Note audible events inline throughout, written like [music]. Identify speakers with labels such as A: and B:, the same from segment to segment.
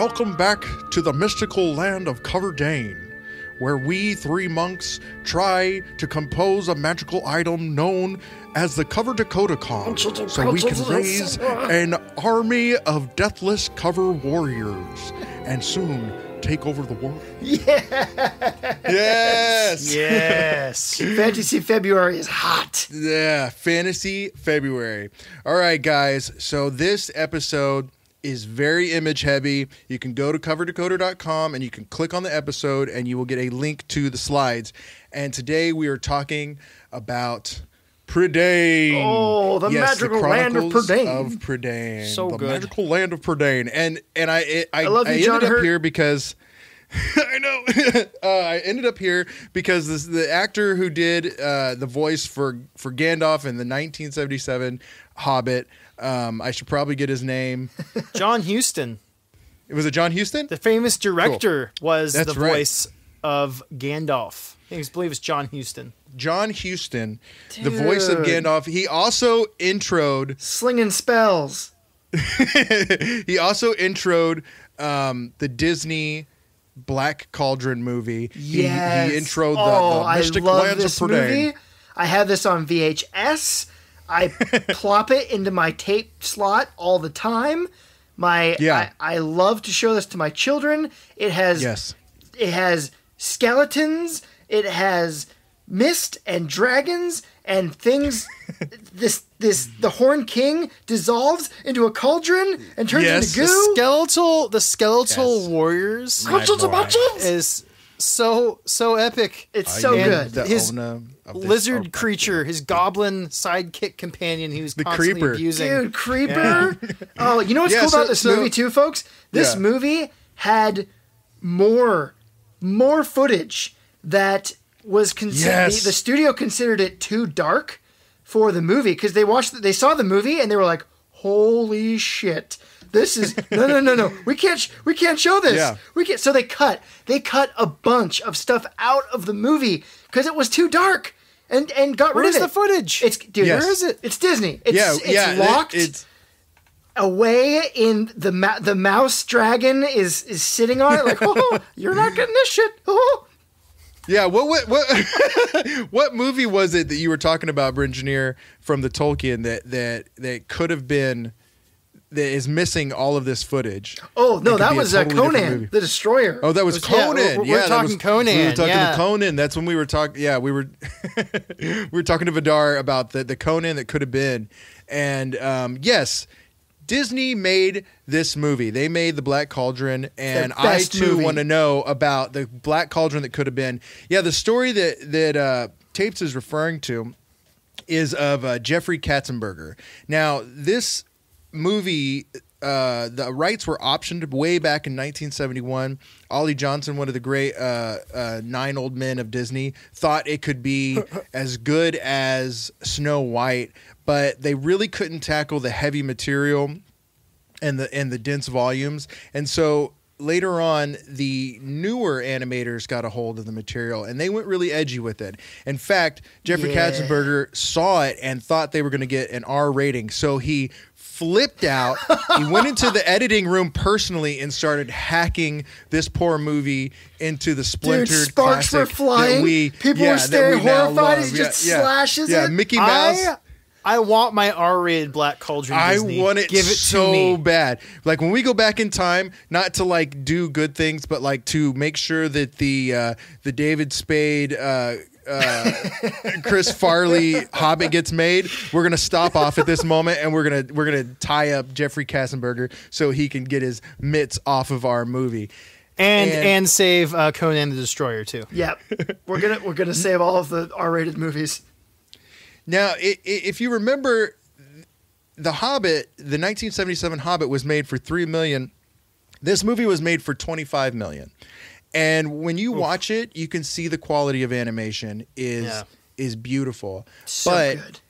A: Welcome back to the mystical land of Coverdain, where we three monks try to compose a magical item known as the Cover Dakota Con, so we can raise an army of deathless cover warriors and soon take over the world. Yes!
B: Yes. [laughs]
C: Fantasy February is hot.
A: Yeah, Fantasy February. All right, guys. So this episode is very image heavy. You can go to coverdecoder.com and you can click on the episode and you will get a link to the slides. And today we are talking about Prydain.
C: Oh, the magical land of Prydain.
A: Of Prydain.
B: So
A: the
B: good.
A: magical land of Prydain. And and I I, I,
C: love you,
A: I
C: John
A: ended up
C: Hurt.
A: here because [laughs] I know. [laughs] uh, I ended up here because this, the actor who did uh, the voice for for Gandalf in the 1977 Hobbit. Um, I should probably get his name. [laughs]
B: John Houston.
A: It Was a John Houston.
B: the famous director, was
A: That's
B: the
A: right.
B: voice of Gandalf. I believe it's John Houston.
A: John Huston, the voice of Gandalf. He also introed.
C: Slinging spells. [laughs]
A: he also introed um, the Disney Black Cauldron movie. He-
C: Yes.
A: He, introed the,
C: oh,
A: the
C: I
A: Mystic
C: love
A: Lands
C: this
A: of
C: movie. I have this on VHS. I [laughs] plop it into my tape slot all the time. My
A: Yeah.
C: I, I love to show this to my children. It has
A: Yes.
C: it has skeletons. It has mist and dragons and things. [laughs] this this the Horn King dissolves into a cauldron and turns
A: Yes.
C: into
B: The skeletal, the skeletal
A: Yes.
B: warriors
C: Crunches and
A: boy.
C: bunches.
B: is so so epic.
C: It's so
B: am
C: good.
A: The
B: His
A: owner of this-
B: Lizard
A: oh,
B: creature, his goblin sidekick companion, he was
A: The
B: constantly
A: creeper.
B: abusing.
C: Dude, Creeper. [laughs] oh, you know what's
A: Yeah,
C: cool
A: so-
C: about this
A: so-
C: movie too, folks? This
A: Yeah.
C: movie had more more footage that was considered
A: Yes.
C: the, the studio considered it too dark for the movie because they watched the, they saw the movie and they were like, "Holy shit." This is [laughs] no no no no. We can't sh- we can't show this.
A: Yeah.
C: We can't. So they cut they cut a bunch of stuff out of the movie because it was too dark and and got rid
B: Where's
C: of
B: the footage?
C: It's dude.
A: Yes.
B: Where is it?
C: It's Disney. It's,
A: yeah,
C: it's
A: yeah,
C: locked
A: It's
C: away in the ma- the mouse dragon is is sitting on it like, [laughs] oh, you're not getting this shit. Oh.
A: yeah. What what what [laughs] what movie was it that you were talking about, Bringineer, from the Tolkien that that that could have been is missing all of this footage?
C: Oh no, that was uh,
A: totally different
C: Conan the Destroyer.
A: Oh, that was,
B: was- yeah,
A: Conan.
B: we're- we're
A: yeah,
B: talking
A: was-
B: Conan,
A: We were talking
B: yeah.
A: to Conan. That's when we were talking. Yeah, we were [laughs] we were talking to Vidar about the the Conan that could have been, and um, yes. Disney made this movie. They made the Black Cauldron, and I too want to know about the Black Cauldron that could have been. Yeah, the story that that uh, Tapes is referring to is of uh, Jeffrey Katzenberger. Now, this movie, uh, the rights were optioned way back in 1971. Ollie Johnston, one of the great uh, uh, nine old men of Disney, thought it could be [laughs] as good as Snow White, but they really couldn't tackle the heavy material and the and the dense volumes. And so later on, the newer animators got a hold of the material and they went really edgy with it. In fact, Jeffrey
C: Yeah.
A: Katzenberger saw it and thought they were going to get an R rating. So he flipped out. he went into the [laughs] editing room personally and started hacking this poor movie into the splintered
C: sparks were
A: classic
C: flying.
A: That we,
C: People
A: yeah,
C: were
A: that
C: staring
A: we now
C: horrified
A: love.
C: as he just
A: yeah, yeah.
C: slashes
A: yeah,
C: it.
A: Mickey Mouse.
B: I I want my R-rated Black Cauldron.
A: I
B: Disney.
A: want it
B: Give it
A: so
B: to me.
A: bad. Like when we go back in time, not to like do good things, but like to make sure that the uh, the David Spade. Uh, uh, Chris Farley Hobbit gets made. We're gonna stop off at this moment, and we're gonna we're gonna tie up Jeffrey Kassenberger so he can get his mitts off of our movie.
B: and
A: And-
B: and save uh, Conan the Destroyer too.
C: Yep, we're gonna we're gonna save all of the R-rated movies.
A: Now, i- i- if you remember, the Hobbit, the 1977 Hobbit, was made for three million. This movie was made for 25 million. And when you watch it, you can see the quality of animation is
B: Yeah.
A: is beautiful.
C: So
A: but
C: good.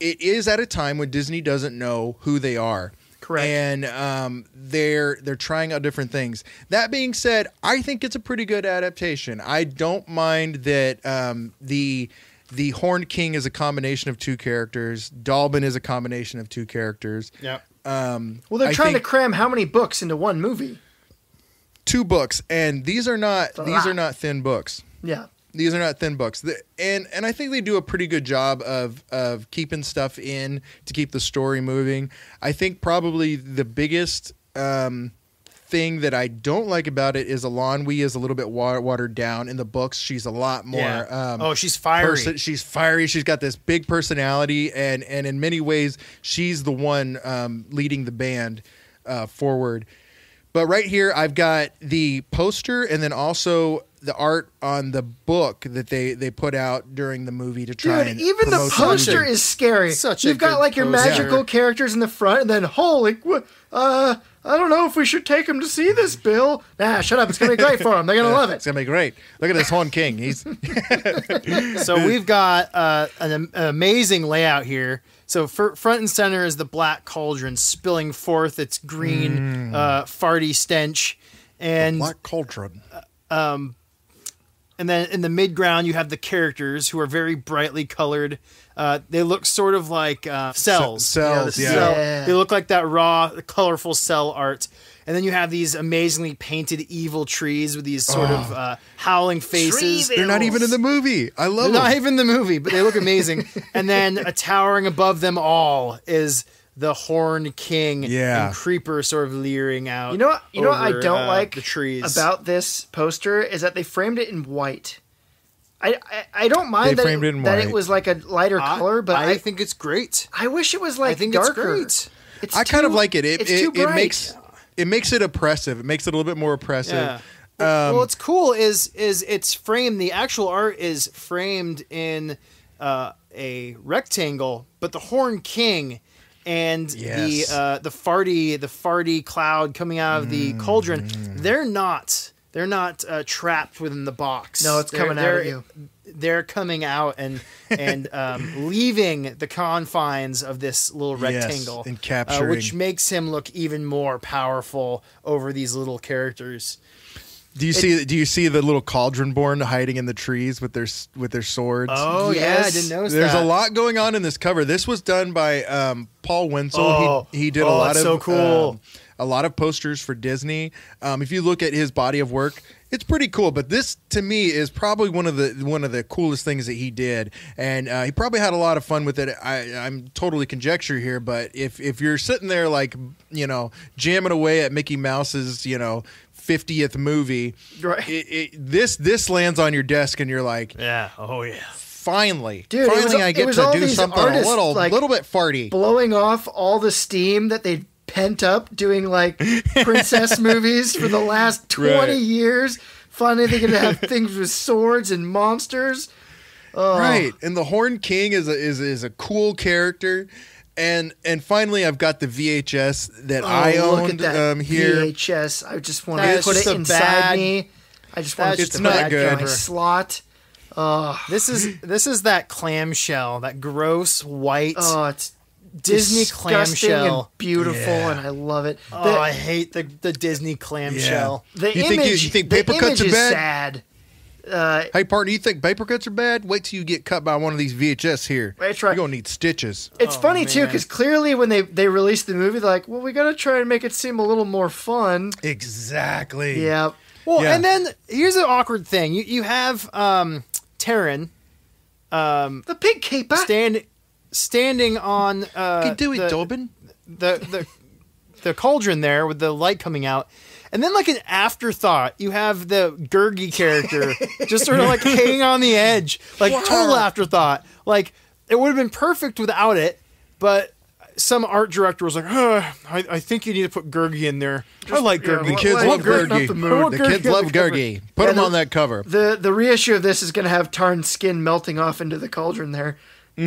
A: it is at a time when Disney doesn't know who they are.
C: Correct.
A: And um, they're they're trying out different things. That being said, I think it's a pretty good adaptation. I don't mind that um, the the Horned King is a combination of two characters. Dallben is a combination of two characters.
B: Yep.
A: Um,
C: Well, they're
A: I
C: trying
A: think-
C: to cram how many books into one movie?
A: Two books, and these are not these
C: lot.
A: are not thin books.
C: Yeah.
A: These are not thin books, The- and and I think they do a pretty good job of of keeping stuff in to keep the story moving. I think probably the biggest um, thing that I don't like about it is Eilonwy is a little bit wa- watered down. In the books, she's a lot more.
B: Yeah.
A: Um,
B: oh, she's fiery.
A: person- she's fiery. She's got this big personality, and and in many ways, she's the one um, leading the band uh, forward. But right here, I've got the poster, and then also the art on the book that they they put out during the movie to try
C: Dude,
A: and
C: even the poster is scary.
B: Such
C: You've got like your
B: poster.
C: magical characters in the front, and then holy, uh, I don't know if we should take them to see this, Bill. Nah, shut up. It's gonna be great for them. They're gonna [laughs] love it.
A: It's gonna be great. Look at this Horn King. He's [laughs]
B: so we've got uh, an, an amazing layout here. So fir- front and center is the black cauldron spilling forth its green uh, farty stench, and
A: Black Cauldron.
B: And then in the mid ground you have the characters who are very brightly colored. Uh, they look sort of like uh, cells.
A: Ce- cells,
B: the
A: yeah.
B: cell-
C: Yeah.
B: They look like that raw, colorful cell art. And then you have these amazingly painted evil trees with these sort of uh, howling faces.
A: They're not even in the movie. I love
B: They're not even in the movie, but they look amazing. [laughs] and then uh, towering above them all is the Horn King
A: Yeah.
B: and Creeper sort of leering out.
C: You know what? You know what I don't
B: uh,
C: like
B: the trees
C: about this poster is that they framed it in white. I I, I don't mind
A: They
C: that, it,
A: it
C: that it was like a lighter
B: I,
C: color, but
B: I,
C: I,
B: think it's great.
C: I wish it was like
B: I think
C: darker.
B: it's great.
C: It's
A: I kind of like it. It
C: it's
A: it,
C: too
A: it
C: bright.
A: makes it makes it oppressive. It makes it a little bit more oppressive.
B: Yeah. Well, well, what's cool is is it's framed. The actual art is framed in uh, a rectangle, but the Horn King and
A: Yes.
B: the uh, the farty the farty cloud coming out of the cauldron, they're not they're not uh, trapped within the box.
C: No, it's
B: They're-
C: coming out
B: they're-
C: at you.
B: They're coming out and [laughs] and um, leaving the confines of this little
A: Yes,
B: rectangle,
A: and
B: uh,
A: capturing.
B: which makes him look even more powerful over these little characters.
A: Do you see? Do you see the little cauldron born hiding in the trees with their with their swords?
B: Oh yeah, I didn't notice that.
A: There's
B: that.
A: a lot going on in this cover. This was done by um, Paul Wenzel.
B: Oh.
A: he, he did a
B: Oh,
A: lot
B: it's
A: of
B: so cool.
A: um, a lot of posters for Disney. Um, if you look at his body of work, it's pretty cool. But this, to me, is probably one of the one of the coolest things that he did, and uh, he probably had a lot of fun with it. I, I'm totally conjecture here, but if if you're sitting there like you know jamming away at Mickey Mouse's you know 50th movie,
C: Right.
A: it, it, this this lands on your desk, and you're like,
B: Yeah. Oh yeah.
A: finally,
C: Dude, it was-
A: finally, I get to do something
C: artists,
A: a little,
C: like,
A: little bit farty.
C: blowing off all the steam that they pent up doing like [laughs] princess movies for the last [laughs] 20
A: Right.
C: years. Finally, they could have things with swords and monsters. Oh,
A: Right, and the Horn King is a, is is a cool character, and and finally, I've got the VHS that
C: Oh,
A: I
C: look
A: owned
C: at that
A: um, here.
C: VHS. I just want to put it inside
B: bad-
C: me. I just want to
A: just
C: put
A: a
C: it in my slot. Oh,
B: This is this is that clamshell, that gross white
C: oh, it's
B: Disney clamshell.
C: and beautiful,
A: Yeah.
C: and I love it.
B: Oh, I hate the the Disney clamshell.
C: The
A: You
C: image,
A: think you- you think
C: the
A: paper cuts
C: image
A: are
C: is
A: bad?
C: sad. Uh,
A: Hey, partner, you think paper cuts are bad? Wait till you get cut by one of these VHS here.
C: That's right.
A: You're gonna need stitches.
C: it's
B: Oh,
C: funny too because clearly when they they released the movie, they're like, "Well, we got to try and make it seem a little more fun."
A: Exactly.
C: Yeah,
B: Well,
A: Yeah.
B: and then here's an awkward thing. You you have um Taran
C: the pig keeper,
B: stand standing on uh
A: You can do it,
B: the,
A: Dobin.
B: the the the cauldron there with the light coming out. And then, like an afterthought, you have the Gurgi character [laughs] just sort of like hanging on the edge, like total afterthought. Like it would have been perfect without it, but some art director was like, "Huh, I, I think you need to put Gurgi in there. I like
C: yeah,
A: The kids
C: well,
A: love
C: brighten up
A: Gurgi.
C: the mood.
A: The
B: Gurgi
A: kids love
B: the cover.
A: Gurgi. Put
C: Yeah,
A: him
C: the-
A: on that cover.
C: The the reissue of this is going to have Taran's skin melting off into the cauldron there. [laughs]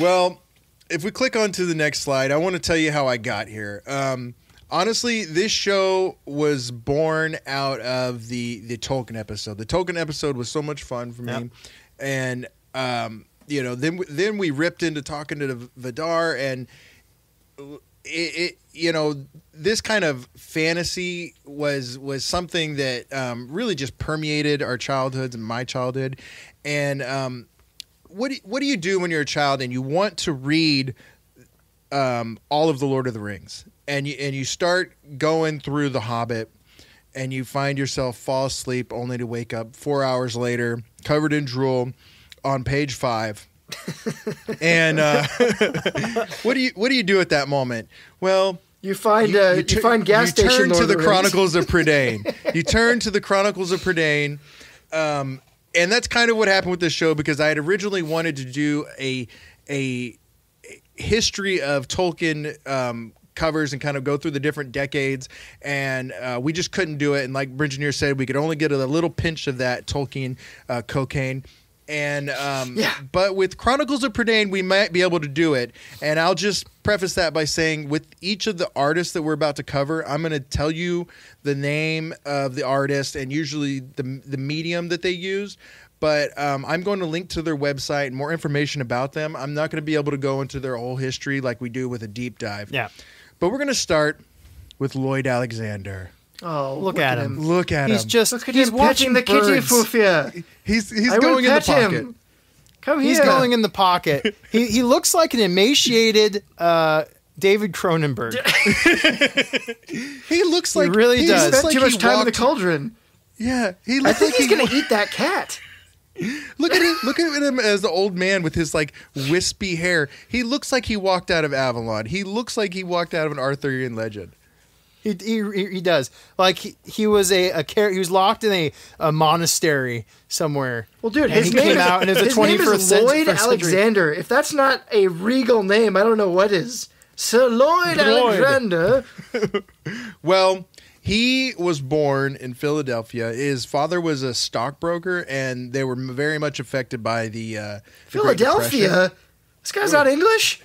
A: Well, if we click on to the next slide, I want to tell you how I got here. Um, honestly, this show was born out of the the Tolkien episode. The Tolkien episode was so much fun for me,
B: Yep.
A: and um, you know, then then we ripped into talking to the Vidar, and it, it you know this kind of fantasy was was something that um, really just permeated our childhoods and my childhood, and um, what do, what do you do when you're a child and you want to read um, all of the Lord of the Rings? and you and you start going through the Hobbit, and you find yourself fall asleep only to wake up four hours later, covered in drool, on page five. [laughs] and uh, [laughs] what do you what do you do at that moment? Well,
C: You find uh, you,
A: tu-
C: find gas
A: you
C: station
A: turn to the
C: the
A: Chronicles of Prydain. [laughs] you turn to the Chronicles of Prydain, um, and that's kind of what happened with this show because I had originally wanted to do a a history of Tolkien um, covers and kind of go through the different decades, and uh, we just couldn't do it. And like Bridgeneer said, we could only get a little pinch of that Tolkien uh, cocaine. And um,
C: Yeah.
A: but with Chronicles of Prydain, we might be able to do it. And I'll just preface that by saying, with each of the artists that we're about to cover, I'm going to tell you the name of the artist and usually the the medium that they used. But um, I'm going to link to their website and more information about them. I'm not going to be able to go into their whole history like we do with a deep dive.
B: Yeah.
A: But we're going to start with Lloyd Alexander.
C: Oh,
B: Look at him.
A: Look at
B: He's
A: him.
B: just
C: Look at
B: he's
C: him
B: watching
C: petting the kitty
B: birds.
C: Fufia.
A: he's he's
C: I
A: going in the
C: pet
A: pocket.
C: him. Come
B: He's
C: here.
B: going in the pocket. [laughs] he he looks like an emaciated uh, David Cronenberg. [laughs]
A: He looks like he
B: really
A: he
B: does.
C: Spent
A: like
C: too much
A: he
C: time in the cauldron.
A: Yeah, he
C: I think
A: like
C: he's
A: he
C: gonna eat that cat. [laughs]
A: Look at him! Look at him as the old man with his like wispy hair. He looks like he walked out of Avalon. He looks like he walked out of an Arthurian legend.
B: He, he, he does. Like he, he was a, a char- he was locked in a, a monastery somewhere.
C: Well, dude,
B: And
C: his
B: he
C: name
B: came
C: is,
B: out and it was
C: his
B: the
C: name
B: 21st
C: is
B: cent-
C: Lloyd
B: century.
C: Alexander. If that's not a regal name, I don't know what is. Sir Lloyd,
B: Lloyd.
C: Alexander. [laughs]
A: Well, he was born in Philadelphia. His father was a stockbroker, and they were very much affected by the uh, the Great
C: Philadelphia. This guy's not English,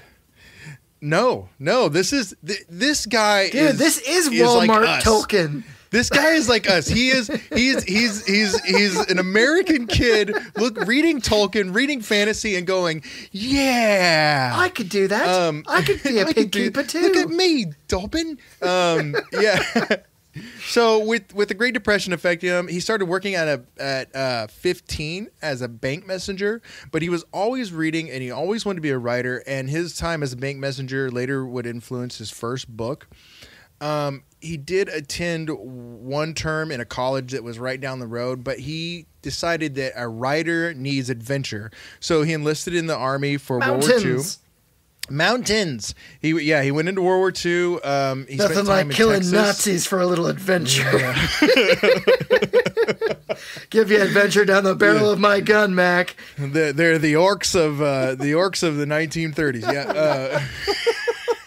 A: No, no. This is th- this guy.
C: dude.
A: is,
C: this is
A: like
C: Walmart
A: us.
C: Tolkien.
A: This guy is like us. He is he's he's he's he's an American kid look reading Tolkien, reading fantasy and going, "Yeah.
C: I could do that.
A: Um,
C: I could be a [laughs] pig keeper too.
A: Look at me, Dobbin." Um yeah. [laughs] so with with the Great Depression affecting him, he started working at a at uh, 15 as a bank messenger, but he was always reading and he always wanted to be a writer and his time as a bank messenger later would influence his first book. Um, he did attend one term in a college that was right down the road, but he decided that a writer needs adventure. So he enlisted in the army for World War II.
C: Mountains.
A: He yeah, he went into World War II. Um, he
C: Nothing
A: spent time
C: like
A: in
C: killing
A: Texas.
C: Nazis for a little adventure. [laughs] Give you adventure down the barrel of my gun, Mac.
A: The, they're the orcs of uh, the orcs of the 1930s. Yeah. Uh,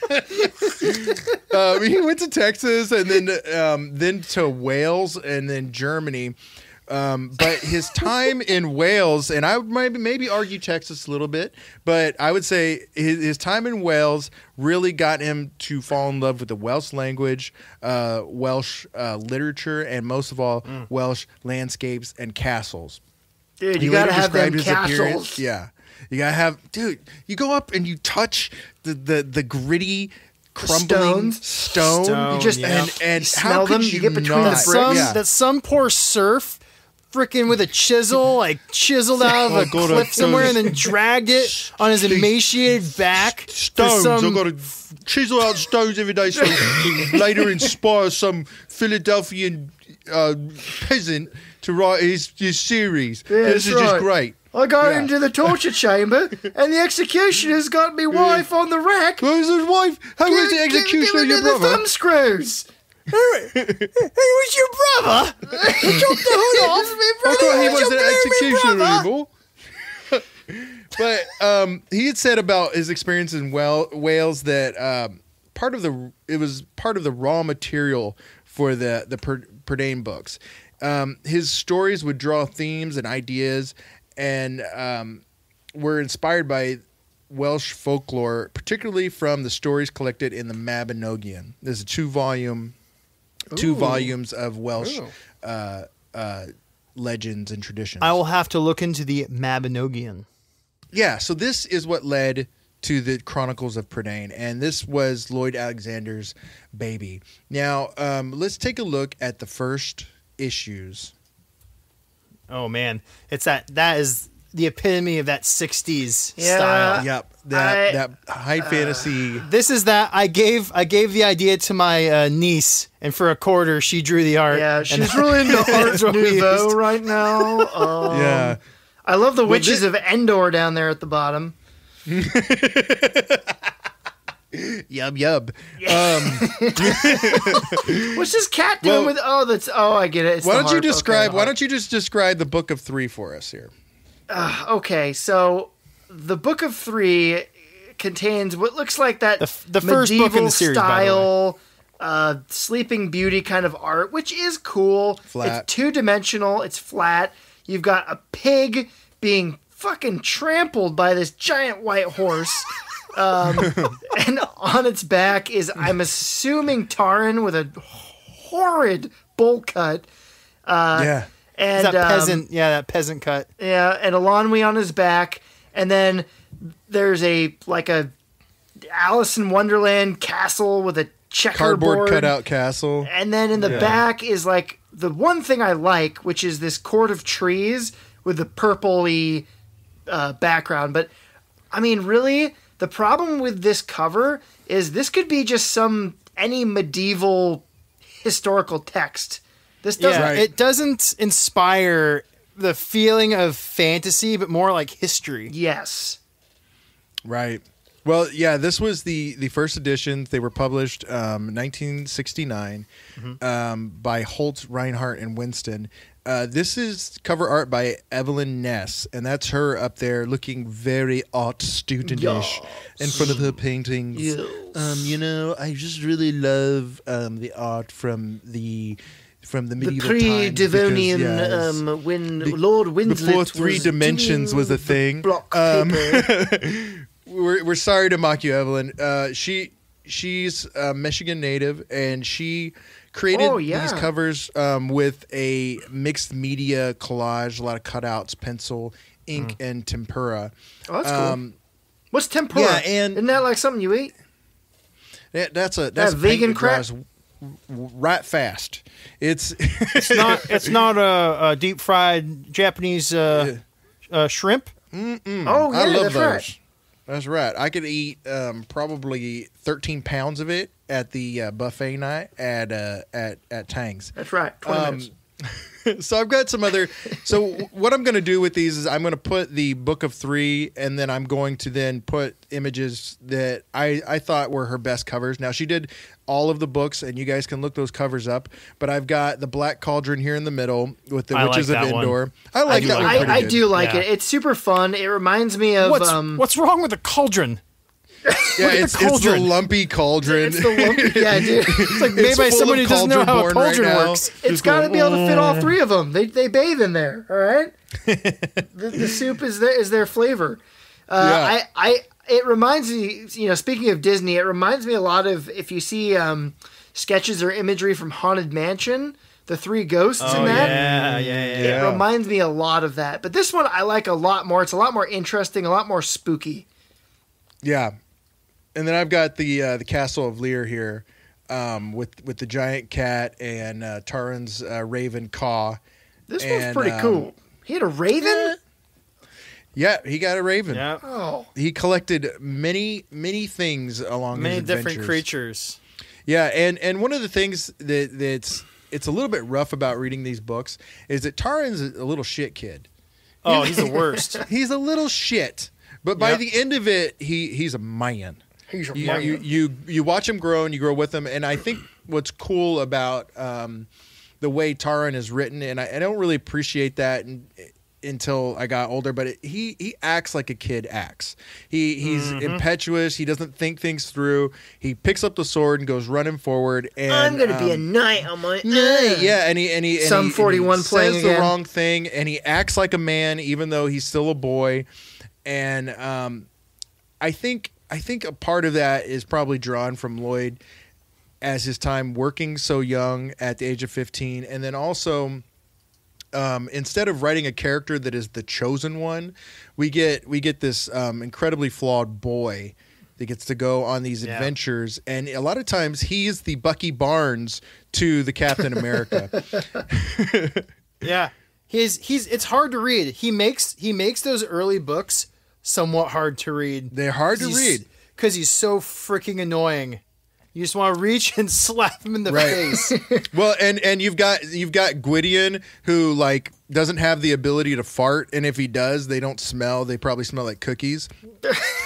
A: [laughs] um, he went to Texas and then um, then to Wales and then Germany. Um, but his time in Wales, and I would maybe argue Texas a little bit, but I would say his, his time in Wales really got him to fall in love with the Welsh language, uh, Welsh uh, literature, and most of all, Welsh landscapes and castles.
C: Dude, you gotta have them
A: his
C: castles.
A: Yeah, you gotta have, dude. You go up and you touch the the the gritty, crumbling
C: stones.
A: stone.
B: Stone,
C: You just
B: yeah.
A: and and
C: You
A: how could
C: them,
A: you,
C: you get between
A: not?
C: the bricks.
B: some
A: Yeah.
B: that some poor serf freaking with a chisel like chiseled out of
A: Oh,
B: a
A: God,
B: cliff
A: I-
B: somewhere and then dragged it on his emaciated back for
A: stones.
B: some-
A: I've got to chisel out stones every day, so [laughs] later inspire some Philadelphian uh, peasant to write his, his series.
C: Yeah,
A: this is
C: that's
A: just great.
C: I go
A: Yeah.
C: into the torture chamber, and the executioner's got me [laughs] wife on the rack.
A: Where's his wife? How was the
C: executioner give- give
A: your
C: me the
A: brother?
C: thumb screws.
B: Hey, was your brother? You chopped [laughs] the hood off.
A: I thought he was an executioner anymore. [laughs] but um, he had said about his experience in well, Wales that um, part of the it was part of the raw material for the the Per- Prydain books. Um, his stories would draw themes and ideas, and um, were inspired by Welsh folklore, particularly from the stories collected in the Mabinogion. There's a two volume, two
C: Ooh.
A: volumes of Welsh uh, uh, legends and traditions.
B: I will have to look into the Mabinogion.
A: yeah, so this is what led to the Chronicles of Prydain, and this was Lloyd Alexander's baby. Now, um, let's take a look at the first issues.
B: Oh man, it's that that is the epitome of that '60s
C: Yeah.
B: style.
A: Yep, that
C: I-
A: that high fantasy.
B: This is that I gave I gave the idea to my uh, niece, and for a quarter she drew the art.
C: Yeah, she's [laughs] really into Art
B: That's what we
C: Nouveau right now. [laughs] Um,
A: yeah,
C: I love the witches
A: thi-
C: of Endor down there at the bottom. [laughs]
A: yub yub.
C: What's this cat doing
A: Well-
C: with? Oh, that's. Oh, I get it. It's
A: Why don't you describe?
C: Okay,
A: why don't you just describe the book of three for us here?
C: Okay, so the Book of Three contains what looks like that
B: The f- the first book in
C: medieval
B: the series, by the way.
C: style, uh, Sleeping Beauty kind of art, which is cool.
A: Flat.
C: It's two dimensional. It's flat. You've got a pig being fucking trampled by this giant white horse. Um, [laughs] and on its back is, I'm assuming, Taran with a horrid bowl cut.
A: yeah,
C: And
B: that
C: um,
B: peasant, yeah, that peasant cut.
C: yeah, and Eilonwy on his back, and then there's a like a Alice in Wonderland castle with a checkerboard
A: cardboard cutout castle.
C: and then in the
B: Yeah.
C: back is like the one thing I like, which is this court of trees with the purpley uh, background. But I mean, really, the problem with this cover is this could be just some any medieval historical text. This doesn't.
B: Yeah,
A: Right.
B: it doesn't inspire the feeling of fantasy, but more like history.
C: Yes.
A: Right. Well, yeah, this was the the first editions. They were published um, 1969 um, by Holt, Rinehart, and Winston. Uh, this is cover art by Evaline Ness, and that's her up there looking very art studentish in front of her paintings.
C: Yes.
A: Um, you know, I just really love um, the art from the from the
C: The
A: medieval because,
C: pre-Devonian,
A: yes,
C: um, when
A: Be-
C: Lord Winslet
A: before three
C: was
A: dimensions was a thing.
C: Block
A: Um,
C: paper. [laughs]
A: we're, we're sorry to mock you, Evaline. Uh, she she's a Michigan native, and she created
C: Oh, yeah.
A: these covers um, with a mixed media collage, a lot of cutouts, pencil, ink, and tempura.
C: Oh, that's cool.
A: Um,
C: What's tempura?
A: yeah, and-
C: isn't that like something you eat?
A: that- that's a that's a
C: vegan crap?
A: dries w- w- right fast. It's
B: It's not. [laughs] It's not a, a deep fried Japanese uh, uh, shrimp.
C: oh yeah,
A: I love
C: that's
A: those.
C: right.
A: That's right. I could eat um, probably 13 pounds of it at the uh, buffet night at uh, at at Tang's.
C: That's right. Twenty
A: Um,
C: minutes. [laughs]
A: so I've got some other. So what I'm going to do with these is I'm going to put the book of three, and then I'm going to then put images that I I thought were her best covers. Now she did all of the books, and you guys can look those covers up. But I've got the Black Cauldron here in the middle with the
B: I like
A: Witches of
B: that one.
A: I like
B: do
A: that
B: like
A: one.
C: I, I do like
B: Yeah.
C: it. It's super fun. It reminds me of
B: What's
C: um,
B: What's wrong with the cauldron? [laughs]
A: Yeah,
B: at the
A: it's, it's the lumpy cauldron.
C: it's the lumpy. Yeah, dude. [laughs]
B: It's like made
A: It's
B: by
A: full
B: somebody who doesn't know how a
A: cauldron right
B: cauldron
A: now.
B: works.
C: It's
A: Just
C: got to be able to fit all three of them. They they bathe in there. All right. [laughs] the, the soup is their is their flavor. Uh,
A: Yeah.
C: I I it reminds me. You know, speaking of Disney, it reminds me a lot of if you see um, sketches or imagery from Haunted Mansion, the three ghosts in
B: Oh
C: that.
B: yeah, yeah, yeah.
C: It
A: Yeah.
C: reminds me a lot of that. But this one I like a lot more. It's a lot more interesting, a lot more spooky.
A: Yeah, and then I've got the uh, the Castle of Llyr here, um, with with the giant cat and uh, Taran's uh, raven Kaw.
C: This one's pretty
A: um,
C: cool. He had a raven.
A: Yeah, he got a raven.
B: Yeah.
C: Oh,
A: He collected many many things along
B: Many
A: his
B: different creatures.
A: Yeah, and and one of the things that that's it's a little bit rough about reading these books is that Taran's a little shit kid.
B: Oh, he's the worst. [laughs]
A: He's a little shit, but by
B: Yep.
A: the end of it, he he's a man.
C: He's
A: you,
C: man.
A: you you you watch him grow and you grow with him and i think what's cool about um, the way taran is written and i, I don't really appreciate that until i got older but it, he he acts like a kid acts. He he's
C: Mm-hmm.
A: impetuous. He doesn't think things through. He picks up the sword and goes running forward and
C: I'm gonna be a
A: um,
C: knight on my
A: yeah, yeah, and he and he and
C: Sum
A: he- and he
C: 41 playing
A: says the wrong thing, and he acts like a man even though he's still a boy, and um, I think I think a part of that is probably drawn from Lloyd as his time working so young at the age of fifteen, and then also. Um, instead of writing a character that is the chosen one, we get we get this um, incredibly flawed boy that gets to go on these
B: Yeah.
A: adventures, and a lot of times he is the Bucky Barnes to the Captain America. [laughs] [laughs]
B: Yeah. He's he's it's hard to read. He makes he makes those early books somewhat hard to read.
A: They're hard to read.
B: because he's so freaking annoying. You just want to reach and [laughs] slap him in the
A: Right.
B: face. [laughs]
A: Well, and and you've got you've got Gwydion who like doesn't have the ability to fart, and if he does, they don't smell. They probably smell like cookies.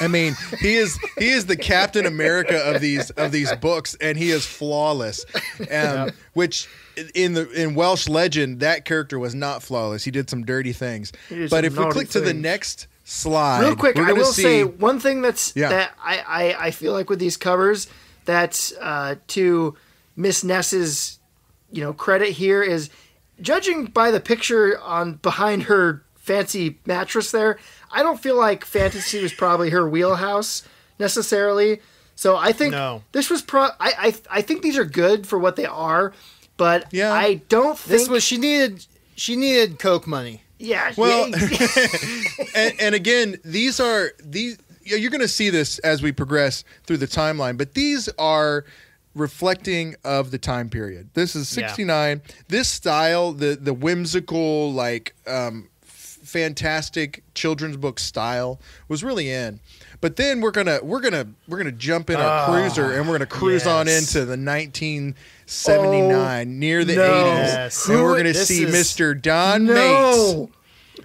A: I mean, he is he is the Captain America of these of these books, and he is flawless. Um, Which in the in Welsh legend, that character was not flawless. He did some dirty things. But
C: some
A: if we
C: naughty
A: click to the next slide,
C: Real quick,
A: we're
C: I will
A: see,
C: say one thing that's
A: Yeah.
C: that I, I I feel like with these covers that's uh, to Miss Ness's you know credit here is judging by the picture on behind her fancy mattress there. I don't feel like fantasy was probably her wheelhouse necessarily. So I think
B: No.
C: this was pro. I, I I think these are good for what they are, but
A: Yeah.
C: I don't think
B: this was she needed she needed coke money.
C: Yeah.
A: Well- [laughs] and, and again, these are these. You're going to see this as we progress through the timeline, but these are reflecting of the time period. This is
B: Yeah.
A: 69. This style, the the whimsical, like um, f- fantastic children's book style, was really in. But then we're gonna we're gonna we're gonna jump in our cruiser and we're gonna cruise on into the 1979 near the
C: no.
A: 80s,
B: Yes.
A: and we're gonna
B: This
A: see
B: is-
A: Mr. Don Maitz.
C: no,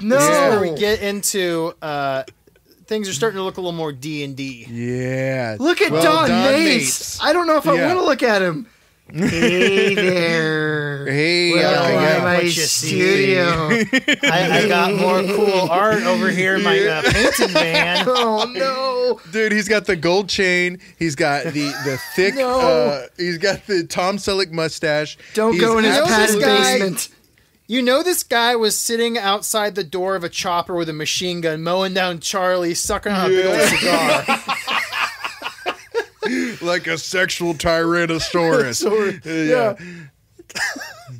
C: no.
B: This we get into uh, things are starting to look a little more D and D.
A: Yeah.
C: Look at
A: Well,
C: Don,
A: Don
C: Maitz.
A: Maitz.
C: I don't know if I
A: Yeah.
C: want to look at him. Hey there. [laughs]
A: Hey,
C: Welcome
A: yeah,
C: to
A: yeah.
C: my
B: What you
C: studio. [laughs]
B: I, I got more cool art over here in my uh, [laughs] painting van.
C: oh no.
A: dude, he's got the gold chain. He's got the the thick.
C: No.
A: uh, he's got the Tom Selleck mustache.
C: Don't
A: He's
C: go in his
B: absolutely-
C: padded
B: guy-
C: basement.
B: You know this guy was sitting outside the door of a chopper with a machine gun, mowing down Charlie, sucking on a big old cigar. [laughs]
A: like a sexual tyrannosaurus. [laughs] yeah. [laughs]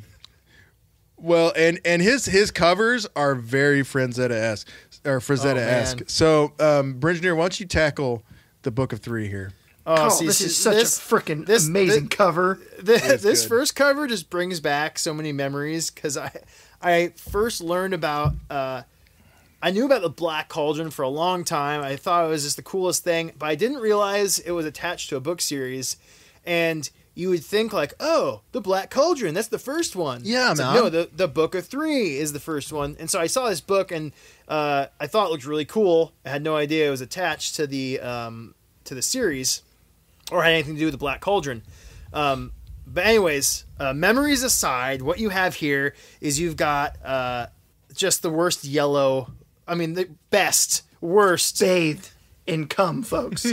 A: well, and and his his covers are very Franzetta esque or Frazetta esque.
B: man.
A: so, um, Bringineer, why don't you tackle the Book of Three here?
B: Oh,
C: Oh,
B: see,
C: this
B: see,
C: is such
B: this,
C: a freaking
B: this-
C: amazing
B: thi-
C: cover.
B: thi-
A: It's
B: this first cover just brings back so many memories because I I first learned about uh, I knew about the Black Cauldron for a long time. I thought it was just the coolest thing, but I didn't realize it was attached to a book series. And you would think like, oh, the Black Cauldron, that's the first one.
A: Yeah,
B: It's like,
A: man.
B: no, the the Book of Three is the first one. And so I saw this book and uh, I thought it looked really cool. I had no idea it was attached to the um, to the series or had anything to do with the Black Cauldron. Um, but anyways, uh, memories aside, what you have here is you've got uh, just the worst yellow. I mean, the best, worst,
C: Bathed in cum, folks. [laughs]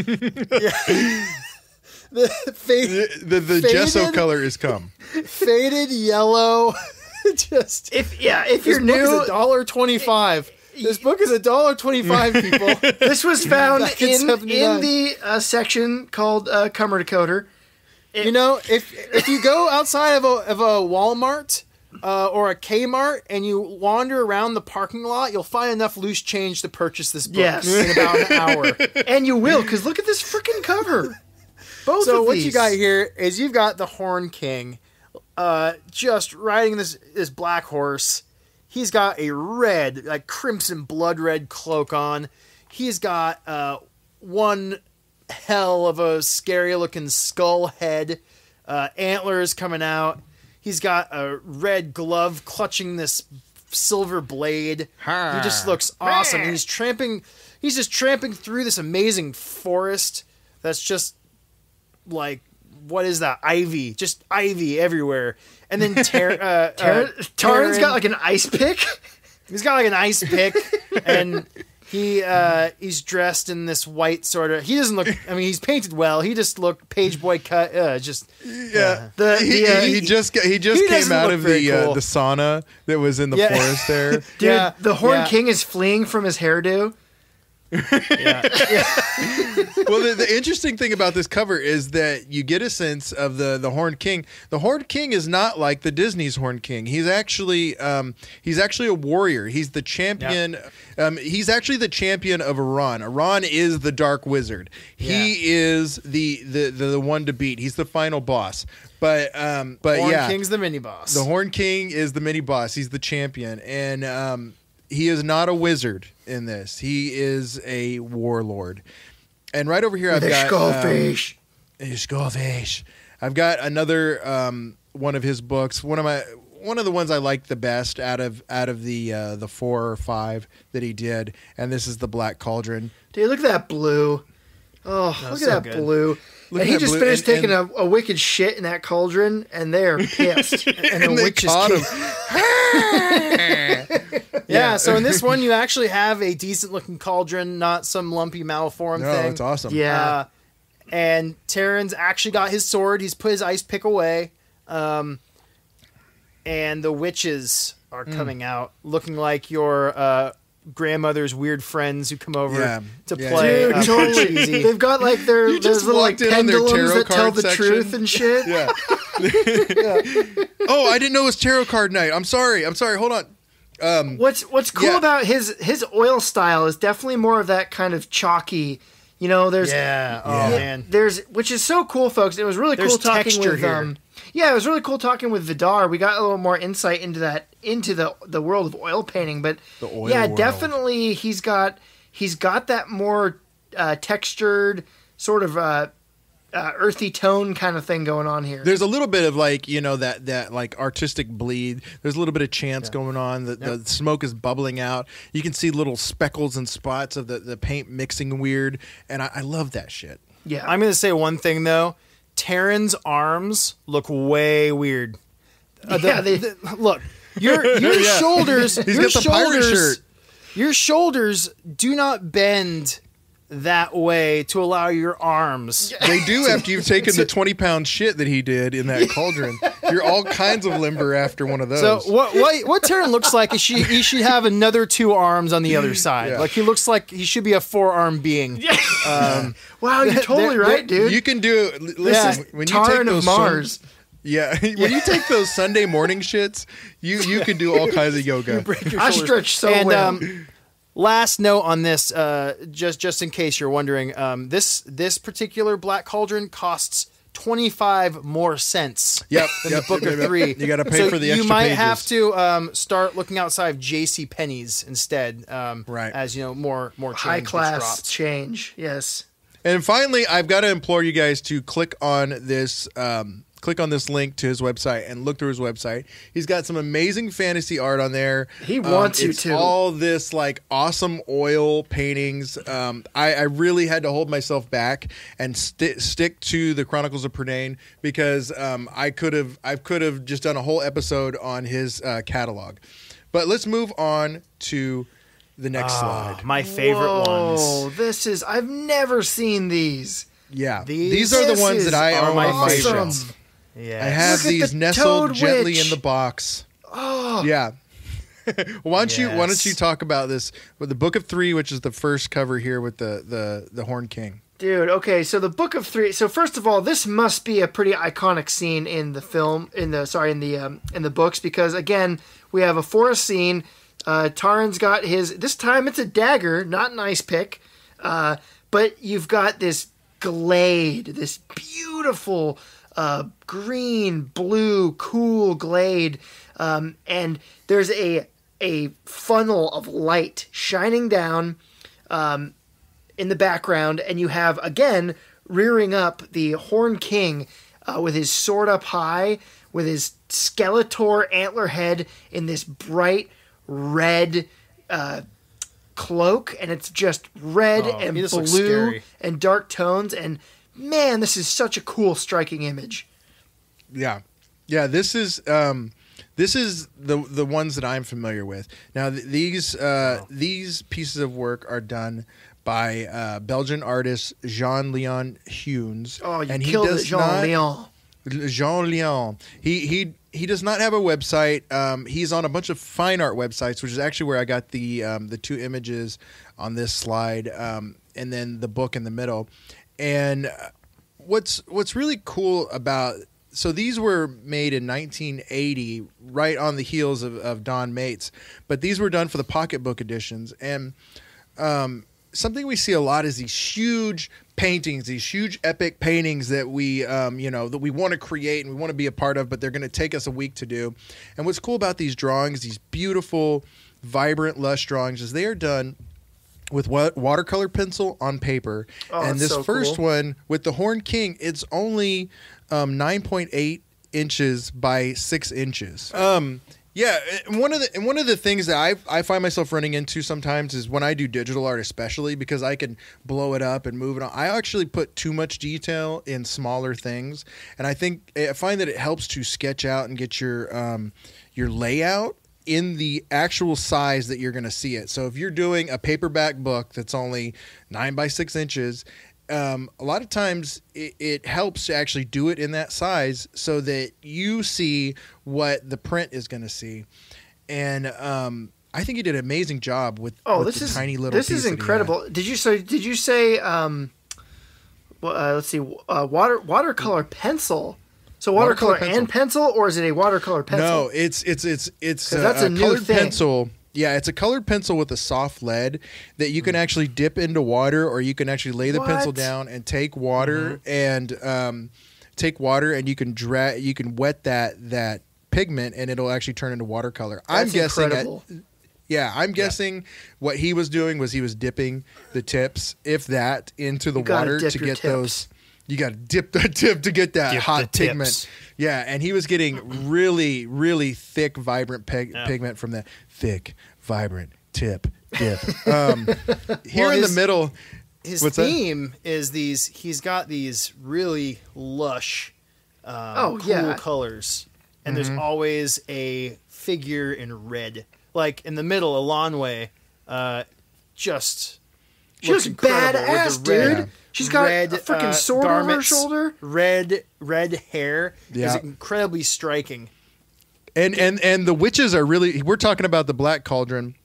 B: the fade,
A: The the, the
B: Faded?
A: gesso color is come.
B: faded yellow. [laughs] just
C: if yeah, if you're
B: book
C: new,
B: is a dollar twenty five. This book is a dollar twenty five, people. [laughs]
C: this was found
B: in
C: in in the uh, section called uh, Cummer Decoder.
B: you know, if if you go outside of a of a Walmart uh, or a Kmart and you wander around the parking lot, you'll find enough loose change to purchase this book
C: Yes.
B: in about an hour. [laughs]
C: And you will, because look at this freaking cover. Both
B: so
C: of
B: what
C: these.
B: you got here is you've got the Horn King, uh, just riding this this black horse. He's got a red, like crimson blood red cloak on. He's got uh, one hell of a scary looking skull head, uh, antlers coming out. He's got a red glove clutching this silver blade. He just looks awesome.
C: Meh.
B: He's tramping. He's just tramping through this amazing forest. That's just like what is that ivy? Just ivy everywhere. And then [laughs] Tar- uh,
C: Tar-
B: uh,
C: Taran's
B: Taran-
C: got like an ice pick.
B: He's got like an ice pick, [laughs] and he uh, he's dressed in this white sort of. He doesn't look. I mean, he's painted well. He just looked page boy cut. Uh, just
A: Yeah,
C: The-
A: he,
C: the, uh,
A: he, he just he just
B: he
A: came out of
B: very
A: the uh,
B: cool.
A: the sauna that was in the
B: Yeah.
A: forest there. [laughs]
C: Dude,
B: Yeah,
C: the Horn
B: yeah.
C: King is fleeing from his hairdo.
B: Yeah.
A: well, the, the interesting thing about this cover is that you get a sense of the the Horned King. The Horned King is not like the Disney's Horned King. He's actually um, he's actually a warrior. He's the champion. Um, he's actually the champion of Arawn. Arawn is the Dark Wizard. He is the, the the the one to beat. He's the final boss. But um, but
B: Horn
A: yeah,
B: King's the mini boss.
A: the Horn King is the mini boss. He's the champion, and um, he is not a wizard in this. He is a warlord. And right over here, I've
C: The
A: got
C: skullfish.
A: Um, Skullfish. I've got another um, one of his books. One of my one of the ones I like the best out of out of the uh, the four or five that he did, and this is the Black Cauldron.
C: Dude, look at that blue. Oh, look
B: so
C: at that
B: good.
C: blue. And he just
A: blue,
C: finished
A: and-
C: taking a, a wicked shit in that cauldron, and they're pissed. [laughs]
B: and the
A: And they
B: witch
A: caught him. [laughs]
B: Yeah, so in this one, you actually have a decent looking cauldron, not some lumpy malformed
A: No,
B: thing.
A: it's awesome.
C: Yeah.
B: Uh, and Taran's actually got his sword. He's put his ice pick away. Um, and the witches are
A: Hmm.
B: coming out looking like your uh, grandmother's weird friends who come over
A: Yeah.
B: to
A: Yeah,
B: play.
C: Dude,
B: uh,
C: totally. They've got like their [laughs]
A: You
C: those little like
A: walked their
C: pendulums
A: tarot
C: that tell the
A: section.
C: truth and [laughs] shit.
A: Yeah. [laughs] oh, I didn't know it was tarot card night. I'm sorry. I'm sorry. Hold on.
C: What's What's cool
A: Yeah.
C: about his his oil style is definitely more of that kind of chalky. You know, there's
B: yeah. Oh
A: Yeah.
B: man.
C: there's which is so cool, folks. It was really
B: There's
C: cool talking
B: texture
C: with
B: here.
C: um. Yeah, it was really cool talking with Vidar. We got a little more insight into that into the the world of oil painting, but
A: The oil
C: yeah,
A: world.
C: definitely he's got he's got that more uh, textured sort of uh, uh, earthy tone kind of thing going on here.
A: There's a little bit of like you know that that like artistic bleed. There's a little bit of chance going on. The, the smoke is bubbling out. You can see little speckles and spots of the, the paint mixing weird, and I, I love that shit.
C: yeah,
B: I'm gonna say one thing though. Taran's arms look way weird. Uh, the-
C: Yeah, they-
B: the- look, your [laughs] your
A: Yeah.
B: shoulders,
A: He's
B: your
A: got the pirate
B: shoulders,
A: shirt.
B: your shoulders do not bend that way to allow your arms. [laughs]
A: They do after you've [laughs] taken the 20 pound shit that he did in that cauldron. You're all kinds of limber after one of those.
B: So what what what Taran looks like is she he should have another two arms on the other side.
A: Yeah.
B: Like he looks like he should be a four arm being. [laughs]
C: wow, you're totally
B: they're-
C: right, dude.
A: you can do. l-
B: Yeah.
A: Listen, when you take those
C: of
A: sun-
C: Mars.
A: yeah, when you take those Sunday morning shits, you you can do all kinds of yoga.
B: your
C: I stretch so
B: and,
C: well.
B: Um, last note on this, uh, just just in case you're wondering, um, this this particular black cauldron costs twenty five more cents.
A: Yep,
B: Than
A: yep,
B: the Book
A: yep,
B: of
A: yep.
B: Three.
A: You got to pay
B: So
A: for the
B: you
A: extra
B: might
A: pages.
B: have to um, start looking outside of J.C. Penney's instead, um,
A: Right.
B: As you know, more more change
C: High class change. Yes.
A: And finally, I've got to implore you guys to click on this. Um, click on this link to his website and look through his website. He's got some amazing fantasy art on there.
C: He wants you
A: it's
C: to.
A: All this like awesome oil paintings. Um, I, I really had to hold myself back and sti stick to the Chronicles of Prydain because um, I could have I could have just done a whole episode on his uh, catalog. But let's move on to the next
B: Ah,
A: slide.
B: my favorite
C: Whoa,
B: ones.
C: This is I've never seen these.
A: Yeah,
B: These-
A: these, are the ones that I
B: are
A: own
B: my
A: on my
B: favorites.
A: Shelf.
B: Yeah,
A: I have
C: Look
A: these
C: the
A: nestled gently
C: Witch.
A: in the box.
C: Oh,
A: Yeah. [laughs] why don't you Why don't you talk about this with the Book of Three, which is the first cover here with the the the Horn King.
C: dude. Okay, so the Book of Three. So first of all, this must be a pretty iconic scene in the film, in the sorry, in the um, in the books, because again, we have a forest scene. Uh, Taran's got his. This time it's a dagger, not an ice pick. Uh, but you've got this glade, this beautiful uh, green, blue, cool glade, um, and there's a a funnel of light shining down um, in the background, and you have again rearing up the Horn King uh, with his sword up high, with his Skeletor antler head in this bright red uh, cloak, and it's just red
B: Oh,
C: and
B: he just looks
C: blue and dark tones, and man, this is such a cool, striking image.
A: Yeah, yeah. This is um, this is the the ones that I'm familiar with. Now th- these uh, these pieces of work are done by uh, Belgian artist Jean Leon Huens.
C: Oh, you
A: and he
C: killed it,
A: does
C: Jean
A: not,
C: Leon.
A: Jean Leon. He he he does not have a website. Um, he's on a bunch of fine art websites, which is actually where I got the um, the two images on this slide, um, and then the book in the middle. And uh, what's what's really cool about so these were made in 1980, right on the heels of, of Don Maitz, but these were done for the pocketbook editions. And um, something we see a lot is these huge paintings, these huge epic paintings that we, um, you know, that we want to create and we want to be a part of, but they're going to take us a week to do. And what's cool about these drawings, these beautiful, vibrant, lush drawings, is they are done with what watercolor pencil on paper.
C: Oh,
A: and this
C: so
A: first
C: cool.
A: one with the Horn King, it's only um, 9.8 inches by six inches. Um, yeah, and one of the and one of the things that I I find myself running into sometimes is when I do digital art, especially because I can blow it up and move it on. I actually put too much detail in smaller things, and I think I find that it helps to sketch out and get your um, your layout in the actual size that you're going to see it. So if you're doing a paperback book that's only nine by six inches, um, a lot of times it, it helps to actually do it in that size so that you see what the print is going to see. And um, I think he did an amazing job with,
C: Oh,
A: with
C: this
A: the
C: is
A: tiny little.
C: this is
A: he
C: incredible. Did you so? Did you say? Um, well, uh, let's see. Uh, water watercolor pencil. So watercolor,
A: Watercolor
C: and pencil, or is it a watercolor pencil?
A: No, it's it's it's it's uh,
C: that's a new
A: colored
C: thing.
A: pencil. Yeah, it's a colored pencil with a soft lead that you can actually dip into water, or you can actually lay the pencil down and take water and um, take water, and you can dra- you can wet that that pigment, and it'll actually turn into watercolor. I'm
C: That's
A: guessing. At, yeah, I'm guessing what he was doing was he was dipping the tips, if that, into the water to get
C: tips.
A: those. You got to dip the [laughs] tip to get that
B: Dip the
A: hot
B: tips.
A: pigment. Yeah, and he was getting really, really thick, vibrant peg-
B: Yeah.
A: pigment from that thick, vibrant tip dip. Um, [laughs] here
B: Well,
A: in
B: his-
A: the middle,
B: His
A: What's
B: theme is these. He's got these really lush, um,
C: Oh,
B: cool
C: yeah.
B: colors, and
A: Mm-hmm.
B: there's always a figure in red. Like in the middle, Eilonwy, uh, just
C: She
B: looks
C: was badass,
B: the red-
C: dude. She's got
B: red,
C: a freaking
B: uh,
C: sword on her shoulder.
B: Red, red hair
A: Yeah.
B: is incredibly striking.
A: and and and the witches are really. We're talking about the Black Cauldron.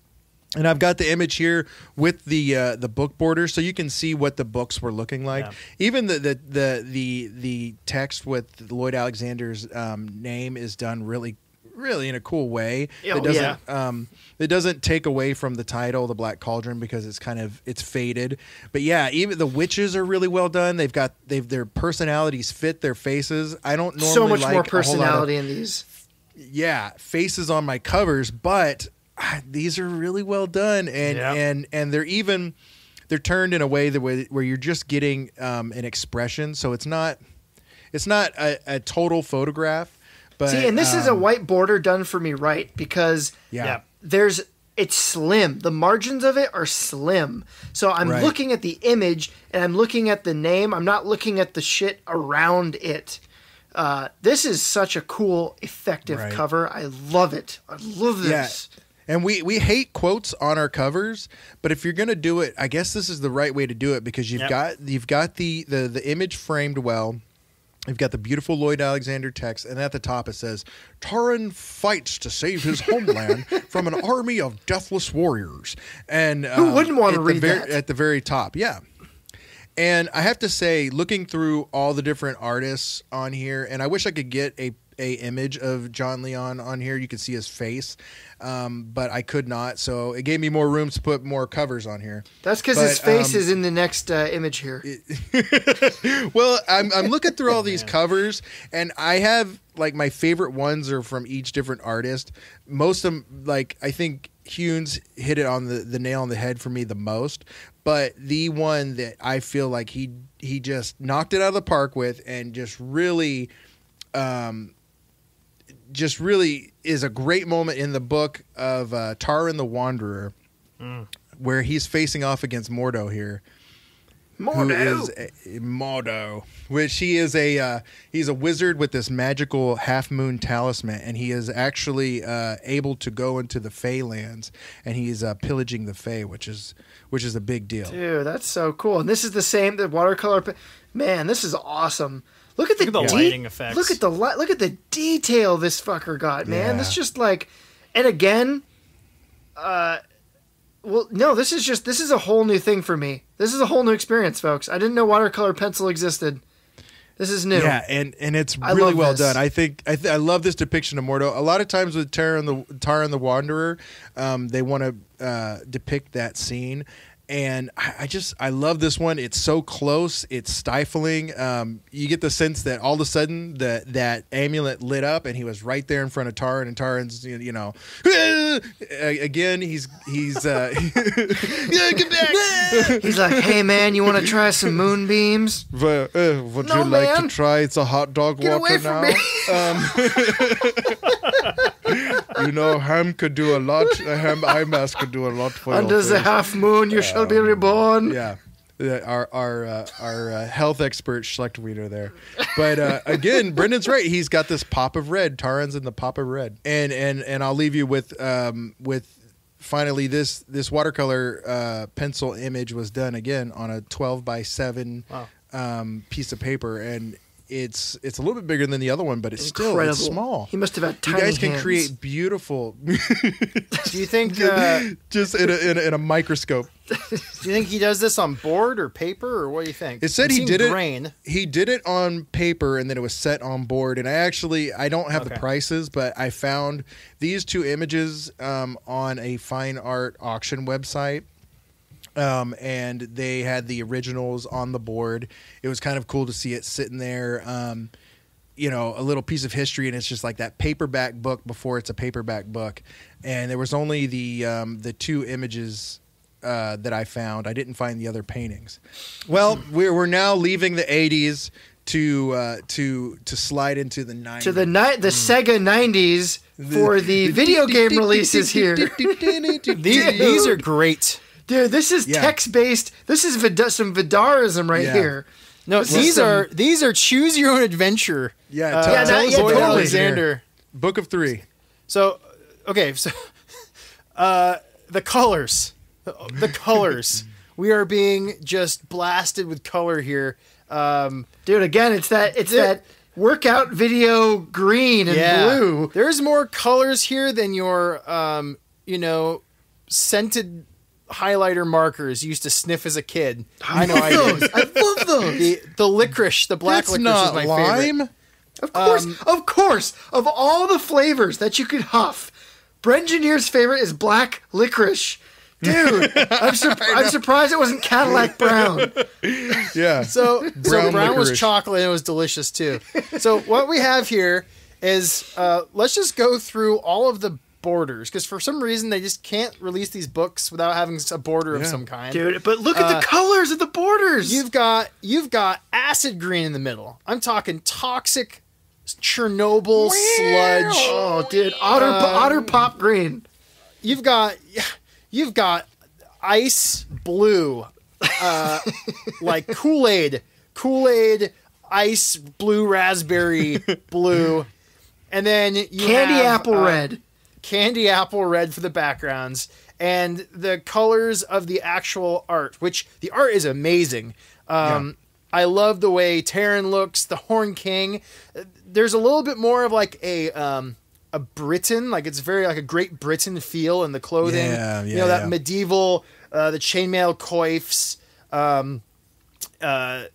A: And I've got the image here with the uh, the book border, so you can see what the books were looking like.
B: Yeah.
A: Even the, the the the the text with Lloyd Alexander's um, name is done really, really in a cool way.
C: Oh,
A: It doesn't um, it doesn't take away from the title, the Black Cauldron, because it's kind of it's faded. But yeah, even the witches are really well done. They've got they've their personalities fit their faces. I don't normally
C: So much
A: like
C: more
A: lot of-
C: personality in these.
A: yeah faces on my covers but ah, these are really well done and
B: Yep.
A: and and they're even they're turned in a way that way where you're just getting um, an expression so it's not it's not a, a total photograph but
C: See, and this is a
A: um,
C: white border done for me right because
A: yeah,
B: Yeah.
C: there's it's slim. The margins of it are slim. So I'm
A: Right.
C: looking at the image and I'm looking at the name. I'm not looking at the shit around it. Uh, this is such a cool, effective
A: Right.
C: cover. I love it. I love this.
A: And we, we hate quotes on our covers, but if you're gonna do it, I guess this is the right way to do it because you've
B: Yep.
A: got you've got the, the the image framed well. You've got the beautiful Lloyd Alexander text, and at the top it says, "Taran fights to save his homeland [laughs] from an army of deathless warriors." And
C: Who
A: um,
C: wouldn't wanna read
A: ver-
C: that?
A: At the very top, yeah. And I have to say, looking through all the different artists on here, and I wish I could get a a image of John Leon on here. You can see his face, um, but I could not. So it gave me more room to put more covers on here.
C: That's because his face
A: um,
C: is in the next uh, image here. [laughs]
A: well, I'm, I'm looking through all these [laughs] covers, and I have like my favorite ones are from each different artist. Most of them, like I think Huens hit it on the, the nail on the head for me the most. But the one that I feel like he he just knocked it out of the park with, and just really, um, just really is a great moment in the book of uh, Taran the Wanderer, where he's facing off against Morda here
C: Morda.
A: is a, Morda, which he is a uh, he's a wizard with this magical half moon talisman, and he is actually uh, able to go into the Fey lands, and he's uh, pillaging the Fey, which is which is a big deal.
C: Dude, that's so cool. And this is the same the watercolor. Man, this is awesome. Look at the,
B: Look at the
C: de-
B: lighting effects.
C: Look at the li- look at the detail this fucker got, man.
A: Yeah.
C: This just like, and again, uh, well, no, this is just this is a whole new thing for me. This is a whole new experience, folks. I didn't know watercolor pencil existed. This is new.
A: Yeah, and and it's really well
C: this.
A: done. I think I, th- I love this depiction of Morda. A lot of times with Taran the Taran the Wanderer, um, they want to uh, depict that scene, and I, I just I love this one. It's so close. It's stifling. Um, you get the sense that all of a sudden that that amulet lit up, and he was right there in front of Taran, and Taran's you know [laughs] again he's he's uh, [laughs] yeah, get back. [laughs]
C: He's like, "Hey, man, you want to try some moonbeams?"
A: Uh, uh, would
C: No,
A: you like
C: man.
A: to try? It's a hot dog
C: Get
A: water
C: away from
A: now.
C: me.
A: Um, you know, [laughs] ham could do a lot. A ham eye mask could do a lot for
C: Under
A: your
C: the half moon, you shall be reborn.
A: Yeah. Uh, Our our uh, our uh, health expert Schlecht Wiener there, but uh, again, Brendan's right. He's got this pop of red. Taran's in the pop of red, and and and I'll leave you with um with finally this this watercolor uh, pencil image was done again on a twelve by seven
B: Wow.
A: um, piece of paper, and it's it's a little bit bigger than the other one, but it's still
C: Incredible.
A: it's small.
C: He must have had
A: you guys can
C: hands.
A: create beautiful, [laughs]
B: Do you think? Uh, [laughs]
A: just in a, in a, in a microscope. [laughs]
B: Do you think he does this on board or paper, or what do you think?
A: It said
B: I'm
A: he did it- He did it on paper and then it was set on board. And I actually I don't have the prices, but I found these two images um, on a fine art auction website. Um, and they had the originals on the board. It was kind of cool to see it sitting there. Um, you know, a little piece of history, and it's just like that paperback book before it's a paperback book. And there was only the um, the two images uh, that I found. I didn't find the other paintings. Well, we're we're now leaving the '80s to uh, to to slide into the '90s.
C: to the ni- the Sega 90s for the [laughs] video game releases here. [laughs]
B: These, these are great.
C: Dude, this is
A: Yeah.
C: text based. This is Vid- some Vidarism right
A: Yeah.
C: here.
B: No,
C: This
B: these
C: some-
B: are these are choose your own adventure.
A: Yeah,
B: uh,
C: Yeah,
A: tell
C: that-
A: us
C: yeah,
A: what
B: Boyd
A: it is
C: totally.
A: here.
B: Alexander.
A: Book of three.
B: So, okay, so [laughs] uh, the colors, the colors. [laughs] we are being just blasted with color here. Um,
C: Dude, again, it's that it's
B: There-
C: that workout video green and
B: yeah,
C: blue.
B: There's more colors here than your, um, you know, scented highlighter markers used to sniff as a kid. I know I did.
C: I love [laughs] those.
B: The, the licorice, the black
A: That's
B: licorice
A: not
B: is my favorite.
C: Of course,
B: Um,
C: of course, of all the flavors that you could huff, Brengineer's favorite is black licorice. Dude, I'm, sur- [laughs] I'm surprised it wasn't Cadillac Brown.
B: So,
A: Yeah. [laughs]
B: so
A: Brown
B: brown was chocolate and it was delicious too. So what we have here is uh, let's just go through all of the borders because for some reason they just can't release these books without having a border of some kind.
C: Dude, but look at
B: Uh,
C: the colors of the borders.
B: You've got you've got acid green in the middle. I'm talking toxic Chernobyl sludge.
C: oh, dude, otter, otter pop green.
B: You've got you've got ice blue, uh, [laughs] like Kool Aid, Kool Aid, ice blue, raspberry blue, and then you
C: Candy
B: have,
C: apple
B: uh,
C: red.
B: Candy apple red for the backgrounds, and the colors of the actual art, which the art is amazing. Um, I love the way Taran looks. The Horn King. There's a little bit more of like a um, a Britain, like it's very like a Great Britain feel in the clothing.
A: Yeah, yeah, you
B: know that
A: yeah.
B: medieval, uh, the chainmail coifs. Um, uh,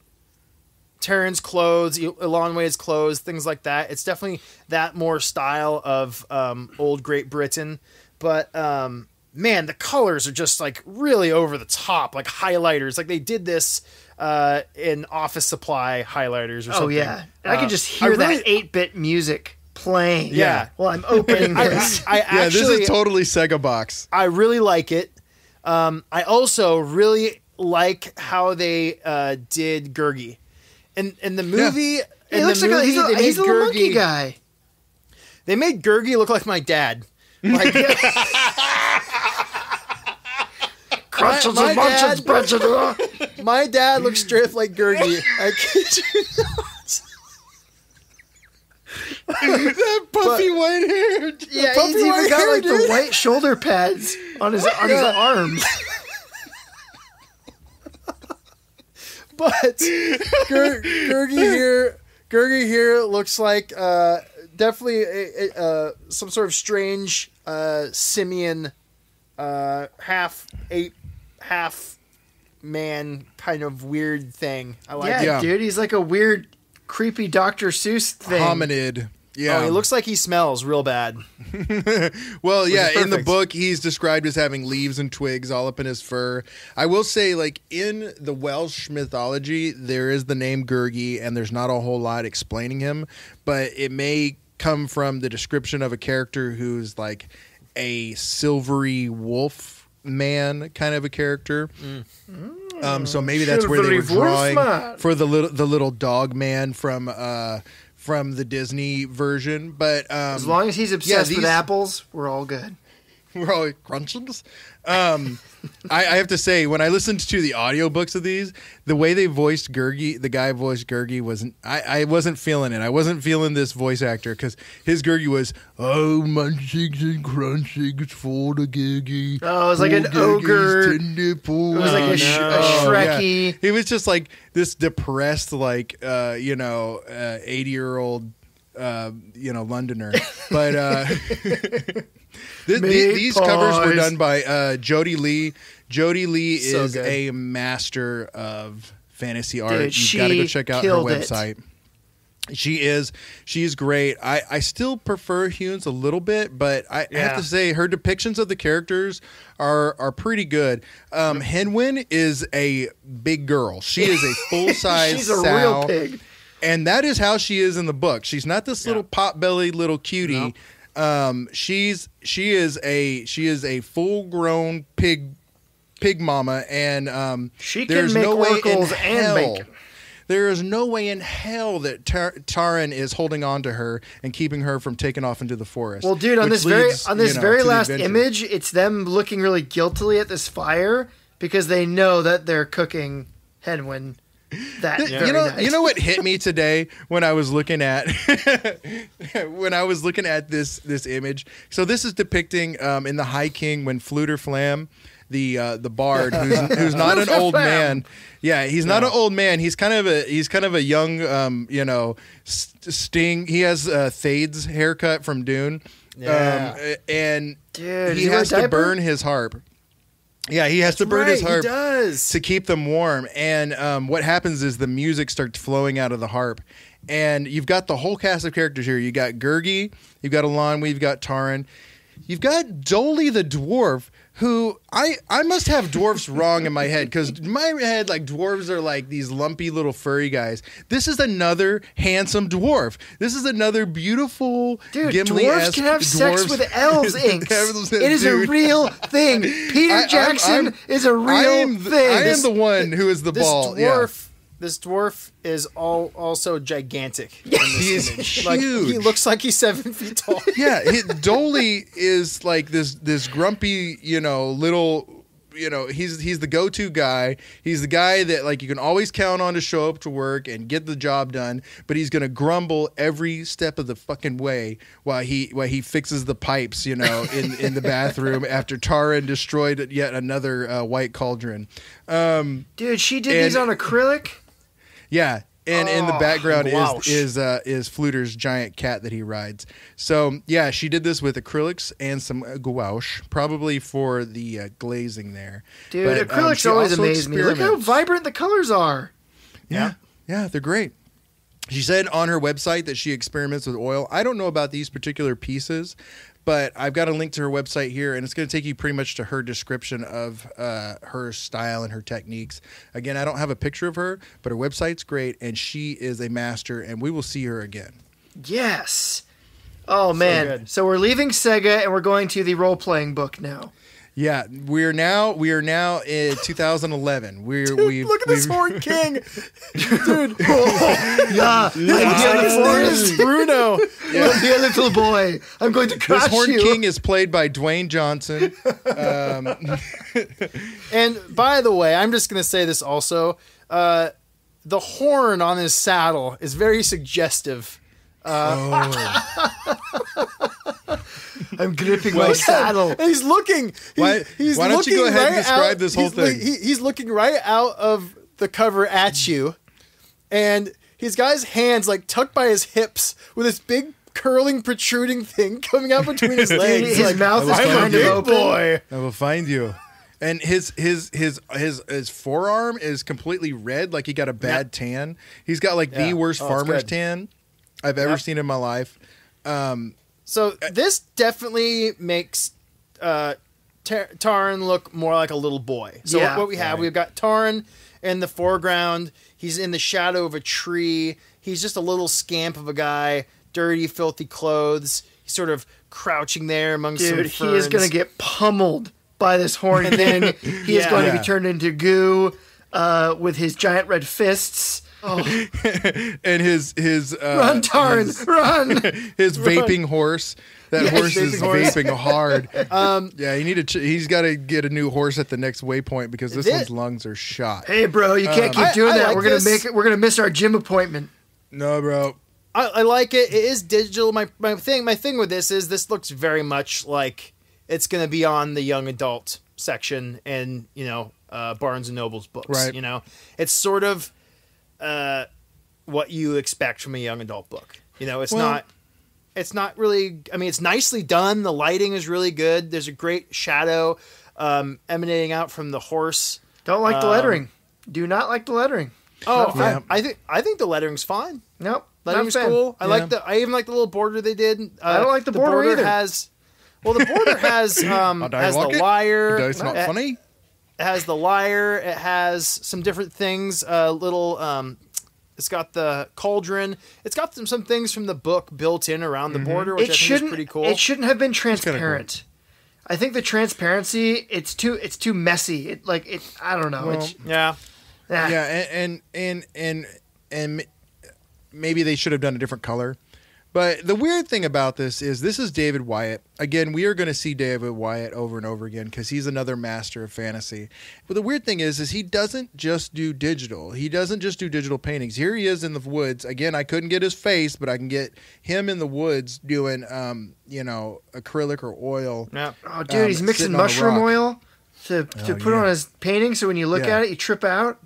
B: Taran's clothes, Eilonwy's clothes, things like that. It's definitely that more style of um, old Great Britain. But um, man, the colors are just like really over the top, like highlighters. Like they did this uh, in Office Supply highlighters or
C: Oh
B: something.
C: yeah, and I
B: Uh,
C: can just
B: I
C: hear
B: really-
C: that eight bit music playing.
B: Yeah.
C: Well, I'm opening [laughs]
B: I,
C: this.
B: I
A: yeah,
B: actually,
A: this is totally Sega box.
B: I really like it. Um, I also really like how they uh, did Gurgi. In in the movie,
C: he
B: in
C: looks
B: the
C: like a, he's a, he's a little monkey guy.
B: They made Gurgi look like my dad. Like [laughs] [laughs]
C: Crunches
B: my
C: and munches,
B: dad-
C: brunches. [laughs]
B: my dad looks straight like Gurgi. I kid you not.
A: that puffy white hair.
C: Yeah, he's even got like the white shoulder pads on his on his arms.
B: But Gur- Gurgi [laughs] here, Gurgi here looks like uh, definitely a, a, uh, some sort of strange uh, simian, uh, half ape, half man kind of weird thing. I like
C: yeah,
B: it.
A: Yeah.
C: dude, he's like a weird, creepy Dr. Seuss thing.
A: Hominid. Yeah.
B: Oh, he looks like he smells real bad. [laughs]
A: Well, yeah, in the book, he's described as having leaves and twigs all up in his fur. I will say, like, in the Welsh mythology, there is the name Gurgi, and there's not a whole lot explaining him, but it may come from the description of a character who's like a silvery wolf man kind of a character. Um, so maybe that's where they were drawing
C: man.
A: for the little the little dog man from uh, from the Disney version. But um,
C: As long as he's obsessed with
A: these-
C: apples, we're all good. [laughs]
A: we're all crunchins. Um, I, I have to say, when I listened to the audiobooks of these, the way they voiced Gurgi, the guy voiced Gurgi wasn't. I, I wasn't feeling it. I wasn't feeling this voice actor because his Gurgi was oh munchings and crunchings for the Gurgi.
C: Oh, it was like an ogre. It was like a, sh-
B: no.
C: a
A: Oh, yeah.
C: Shrekky.
A: He was just like this depressed, like uh, you know, eighty year old, uh, you know, Londoner. [laughs] But [laughs] uh, th- th-
C: Meat
A: these covers were done by uh, Jody Lee. Jody Lee
B: So
A: is
B: good.
A: a master of fantasy art.
C: Dude,
A: You've got to go check out her
C: killed it.
A: website. She is. She's great. I, I still prefer Huens a little bit, but I have to say her depictions of the characters are are pretty good. Um, Hen Wen is a big girl. She is a [laughs] full size.
C: She's a real pig.
A: and that is how she is in the book. She's not this little pot bellied little cutie. Um, she's she is a she is a full grown pig pig mama, and um,
C: She can
A: there's
C: make
A: no way in
C: oracles and
A: hell.
C: bacon.
A: There is no way in hell that Tar- Taran is holding on to her and keeping her from taking off into the forest.
C: Well, dude, on this very on this
A: you know,
C: very last image, it's them looking really guiltily at this fire because they know that they're cooking Hen Wen that
A: Th-
C: very
A: you know,
C: night.
A: you know what hit me today when I was looking at [laughs] when I was looking at this this image. So this is depicting um, in the High King when Fflewddur Fflam, the uh, the bard, who's, [laughs] who's not an old man. Yeah, he's not an old man. He's kind of a he's kind of a young, um, you know, st- sting. He has uh, Feyd's haircut from Dune.
B: Yeah.
A: Um, and
C: Dude,
A: he
C: he wear a
A: has to burn his harp. Yeah, he has to burn his
B: Right,
A: harp
B: He does.
A: to keep them warm. And um, what happens is the music starts flowing out of the harp. And you've got the whole cast of characters here. You got Gurgi, you've got Alon, we've got Taran, you've got Doli the dwarf, who I I must have dwarfs wrong in my head because my head like dwarves are like these lumpy little furry guys. This is another handsome dwarf. This is another beautiful
C: Dude, dwarves can have sex with elves [laughs] inks. It is
A: dude.
C: a real thing. [laughs] Peter
A: I- I'm-
C: Jackson
A: I'm-
C: is a real
A: I am,
C: thing.
A: I am
C: This-
A: the one who is the
B: this
A: ball. yeah.
B: This dwarf is all also gigantic. in
A: He is
B: image. Like, he looks like he's seven [laughs] feet tall.
A: yeah, he, Doli is like this this grumpy, you know, little you know, he's he's the go-to guy. He's the guy that like you can always count on to show up to work and get the job done, but he's going to grumble every step of the fucking way while he while he fixes the pipes, you know, in in the bathroom [laughs] after Taran destroyed yet another uh, white cauldron. Um
C: Dude, she did
A: And-
C: these on acrylic.
A: Yeah, and in the
C: Oh,
A: background is is uh, is Fflewddur's giant cat that he rides. So yeah, she did this with acrylics and some uh, gouache, probably for the uh, glazing there.
C: Dude,
A: But, um,
C: acrylics
A: she
C: always
A: also
C: amaze me. Look how vibrant the colors are.
A: Yeah, yeah, they're great. She said on her website that she experiments with oil. I don't know about these particular pieces, but I've got a link to her website here, and it's going to take you pretty much to her description of uh, her style and her techniques. Again, I don't have a picture of her, but her website's great, and she is a master, and we will see her again.
C: Yes. Oh man.
B: good.
C: So we're leaving Sega and we're going to the role playing book now.
A: Yeah, we're now we are now in 2011. [laughs] We're we
B: Look at this horn king, [laughs] dude. [laughs]
C: Yeah. I'm
B: His
C: here
B: name
C: for
B: is Bruno.
C: I'm here, little boy. I'm going to
A: This Horn
C: you.
A: King is played by Dwayne Johnson.
B: And by the way, I'm just gonna say this also. Uh, the horn on his saddle is very suggestive. [laughs]
C: I'm gripping my saddle.
B: He's looking. He's,
A: Why-
B: he's
A: why don't you go ahead and describe
B: out-
A: this whole
B: he's
A: thing?
B: he- he's looking right out of the cover at you, and he's got his hands like tucked by his hips with this big curling protruding thing coming out between his [laughs] legs.
C: His
B: like,
C: mouth is kind of open.
B: boy.
A: I will find you. And his his his his his forearm is completely red, like he got a bad
B: Yep.
A: tan. He's got like
B: Yeah.
A: the worst
B: Oh,
A: farmer's tan I've ever
B: Yep.
A: seen in my life. Um,
B: So this definitely makes uh, Tar- Tarn look more like a little boy. So
C: Yeah.
B: what we have,
A: Right.
B: we've got Tarn in the foreground. He's in the shadow of a tree. He's just a little scamp of a guy, dirty, filthy clothes. He's sort of crouching there amongst some
C: Dude, he is going to get pummeled by this horn thing. [laughs] And then he is [laughs]
B: Yeah.
C: going to be turned into goo uh, with his giant red fists. Oh, [laughs]
A: and his his uh,
C: run, Tarn,
A: his,
C: run! [laughs]
A: his vaping horse. That
C: Yes,
A: horse is
B: vaping horse.
A: vaping hard. [laughs] Um, yeah, he need to. Ch- he's got to get a new horse at the next waypoint because this
B: Thi-
A: one's lungs are shot.
C: Hey, bro, you can't keep doing
B: I
C: that.
B: like
C: we're gonna
B: this.
C: make it. We're gonna miss our gym appointment.
A: No, bro.
B: I, I like it. It is digital. My my thing my thing with this is this looks very much like it's going to be on the young adult section and you know uh, Barnes and Noble's books.
A: Right.
B: You know, it's sort of uh, what you expect from a young adult book. You know, it's
A: Well-
B: not. It's not really. I mean, it's nicely done. The lighting is really good. There's a great shadow um, emanating out from the horse.
C: Don't like the
B: Um,
C: lettering. Do not like the lettering.
B: Oh,
A: Yeah.
B: I, I think I think the lettering's fine.
C: Nope.
B: Lettering's cool. I
A: Yeah.
B: like the. I even like the little border they did. Uh,
C: I don't like the border either.
B: Has well, the border has [coughs] um
A: Oh, do I
B: has the
A: like it?
B: liar.
A: It's not
B: it-
A: funny.
B: It has the lyre. It has some different things. A little. Um, it's got the cauldron. It's got some, some things from the book built in around the border, which
C: It
B: I think is
C: shouldn't.
B: pretty cool.
C: It shouldn't have been
A: kinda cool.
C: transparent. I think the transparency. It's too. It's too messy. It like it. I don't know. it's,
B: yeah.
C: ah.
A: Yeah, and and and and, and maybe they should have done a different color. But the weird thing about this is this is David Wyatt. Again, we are going to see David Wyatt over and over again because he's another master of fantasy. But the weird thing is, is he doesn't just do digital. He doesn't just do digital paintings. Here he is in the woods. Again, I couldn't get his face, but I can get him in the woods doing, um, you know, acrylic or oil.
B: Yeah.
C: Oh, dude,
A: um,
C: he's mixing
A: sitting on a
C: mushroom oil to to
A: Oh,
C: put
A: yeah.
C: on his painting. So when you look
A: Yeah.
C: at it, you trip out.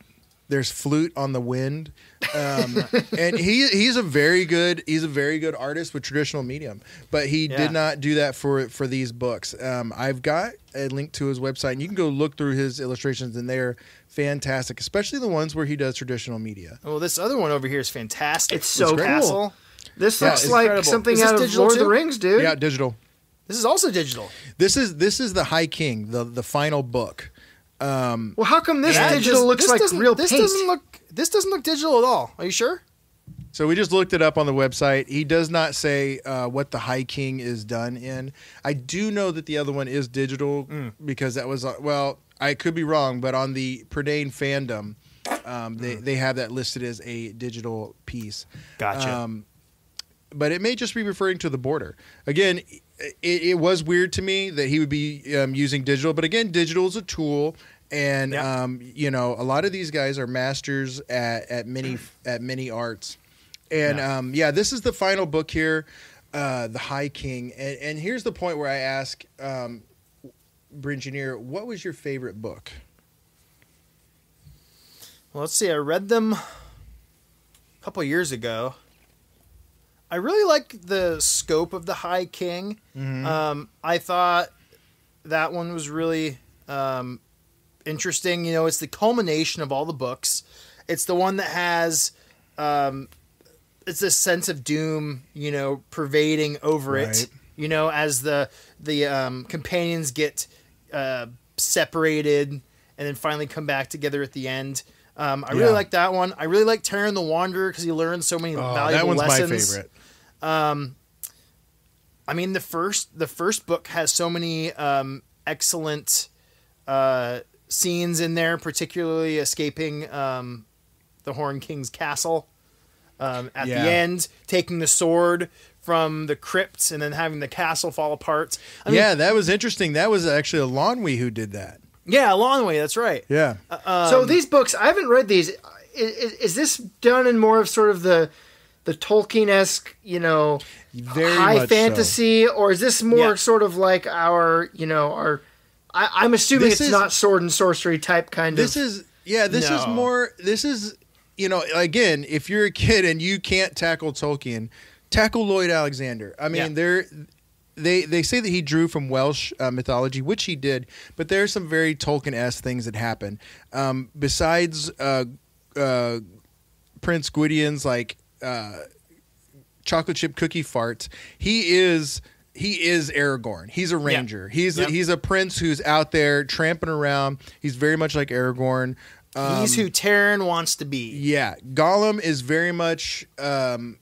A: there's flute on the wind um, and he he's a very good he's a very good artist with traditional medium but he
B: Yeah.
A: did not do that for it for these books um, i've got a link to his website and you can go look through his illustrations and they're fantastic especially the ones where he does traditional media
B: Well, this other one over here is fantastic.
C: It's so
B: This
C: cool. This
A: Yeah,
C: looks
A: it's
C: like
B: incredible.
C: something
B: Is
C: out of
B: digital
C: Lord of the? Rings, dude.
A: yeah digital
B: This is also digital.
A: this is this is the high king the the final book um,
C: Well, how come this
B: Yeah,
C: digital
B: this-
C: looks
B: this
C: like
B: doesn't-
C: real
B: This
C: paint?
B: doesn't look. This doesn't look digital at all. Are you sure?
A: So we just looked it up on the website. He does not say uh, what the High King is done in. I do know that the other one is digital
B: Mm.
A: because that was uh, well, I could be wrong, but on the Prydain fandom, um,
B: Mm.
A: they they have that listed as a digital piece.
B: Gotcha.
A: Um, but it may just be referring to the border. Again, it, it was weird to me that he would be um, using digital, but again, digital is a tool, and um, you know, a lot of these guys are masters at at many [clears throat] at many arts. And
B: Yeah.
A: um, yeah, this is the final book here, uh, the High King. And, and here's the point where I ask um, Brengineer, what was your favorite book?
B: Well, let's see. I read them a couple years ago. I really like the scope of the High King. Um, I thought that one was really um, interesting. You know, it's the culmination of all the books. It's the one that has um, it's this sense of doom, you know, pervading over it. You know, as the the um, companions get uh, separated and then finally come back together at the end. Um, I really like that one. I really like Taran the Wanderer because he learns so many
A: Oh,
B: valuable
A: that one's
B: lessons.
A: my favorite.
B: I mean, the first the first book has so many um, excellent uh, scenes in there, particularly escaping um, the Horn King's castle um, at
A: Yeah.
B: the end, taking the sword from the crypts and then having the castle fall apart. I mean,
A: yeah, that was interesting. That was actually Eilonwy who did that.
B: Yeah, a long way. That's right.
A: Yeah.
B: Uh,
C: so these books, I haven't read these. Is, is this done in more of sort of the the Tolkien esque, you know,
A: Very
C: high
A: much so.
C: fantasy, or is this more
B: Yeah.
C: sort of like our, you know, our? I, I'm assuming
A: This
C: it's
A: is-
C: not sword and sorcery type kind
A: This
C: of.
A: This is yeah, this is more this is you know, again, if you're a kid and you can't tackle Tolkien, tackle Lloyd Alexander. I mean,
B: Yeah.
A: they're they they say that he drew from Welsh uh, mythology, which he did, but there are some very Tolkien esque things that happen. Um, besides uh, uh, Prince Gwydion's like uh, chocolate chip cookie farts, he is he is Aragorn. He's a ranger. He's
B: Yep.
A: he's a prince who's out there tramping around. He's very much like Aragorn. Um,
B: He's who Taran wants to be.
A: yeah, Gollum is very much, um,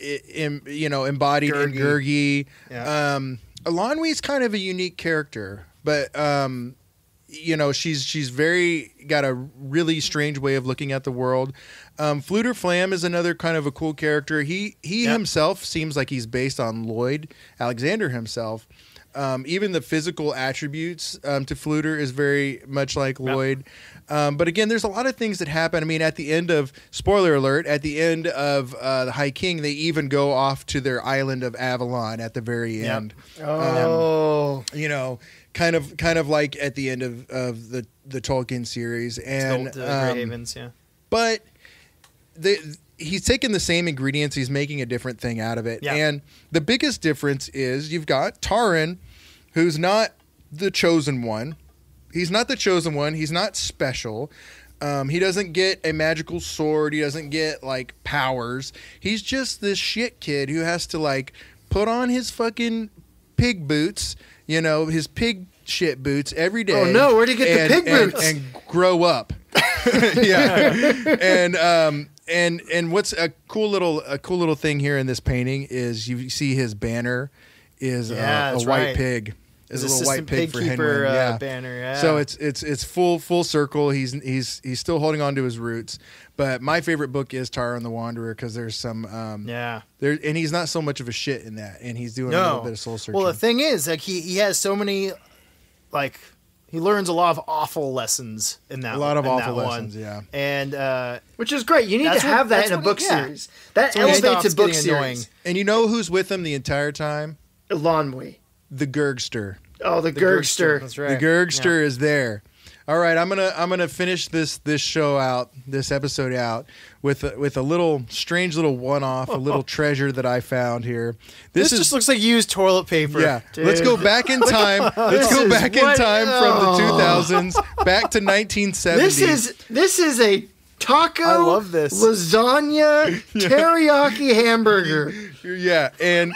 A: i- im, you know, embodied in Gurgi.
B: Yeah.
A: Um, kind of a unique character, but um, you know, she's she's very got a really strange way of looking at the world. Um, Fflewddur Fflam is another kind of a cool character. He he
B: Yep.
A: himself seems like he's based on Lloyd Alexander himself. Um, even the physical attributes um, to Fflewddur is very much like Lloyd. Um, but again, there's a lot of things that happen. I mean, at the end of spoiler alert, at the end of uh, the High King, they even go off to their island of Avalon at the very
B: Yep.
A: end
C: Oh,
A: you know, kind of kind of like at the end of, of the the Tolkien series, and
B: the, the
A: um,
B: Grey Havens, yeah.
A: but the he's taking the same ingredients, he's making a different thing out of it,
B: Yeah.
A: and the biggest difference is you've got Taran, who's not the chosen one. He's not the chosen one. He's not special. Um, he doesn't get a magical sword. He doesn't get like powers. He's just this shit kid who has to like put on his fucking pig boots, you know, his pig shit boots every day.
C: Oh, no, where'd he get the pig
A: and-
C: boots?
A: And grow up. [laughs] yeah. and um and and what's a cool little a cool little thing here in this painting is you see his banner is
B: Yeah,
A: uh, a white
B: right.
A: pig. Is a little white
B: assistant
A: pig for
B: keeper,
A: Henry.
B: uh,
A: yeah.
B: banner, yeah.
A: So it's it's it's full full circle. He's he's he's still holding on to his roots. But my favorite book is Taran the Wanderer because there's some um
B: Yeah.
A: there and he's not so much of a shit in that, and he's doing a little bit of soul searching.
B: Well, the thing is, like he he has so many, like he learns a lot of awful lessons in that.
A: a lot of awful lessons.
B: One.
A: Yeah.
B: And uh,
C: which is great. You need
B: That's
C: to
B: what-
C: have that in a book
B: yeah.
C: series. That
B: when
C: elevates a book
B: getting annoying.
C: series.
A: And you know who's with him the entire time?
C: Eilonwy.
A: The Gurgster.
C: Oh, the,
B: the
C: Gurgster.
B: That's right.
A: The Gurgster is there. All right, I'm gonna I'm gonna finish this this show out, this episode out with a, with a little strange little one off, a little [laughs] treasure that I found here.
B: This,
A: This, is
B: just looks like used toilet paper.
A: yeah.
C: Dude.
A: Let's go back in [laughs] time. Let's
C: This
A: go
C: is
A: back in
C: what-
A: time from the
C: oh.
A: 2000s back to 1970.
C: This is this is a taco.
B: I love this.
C: lasagna [laughs] teriyaki hamburger.
A: yeah, and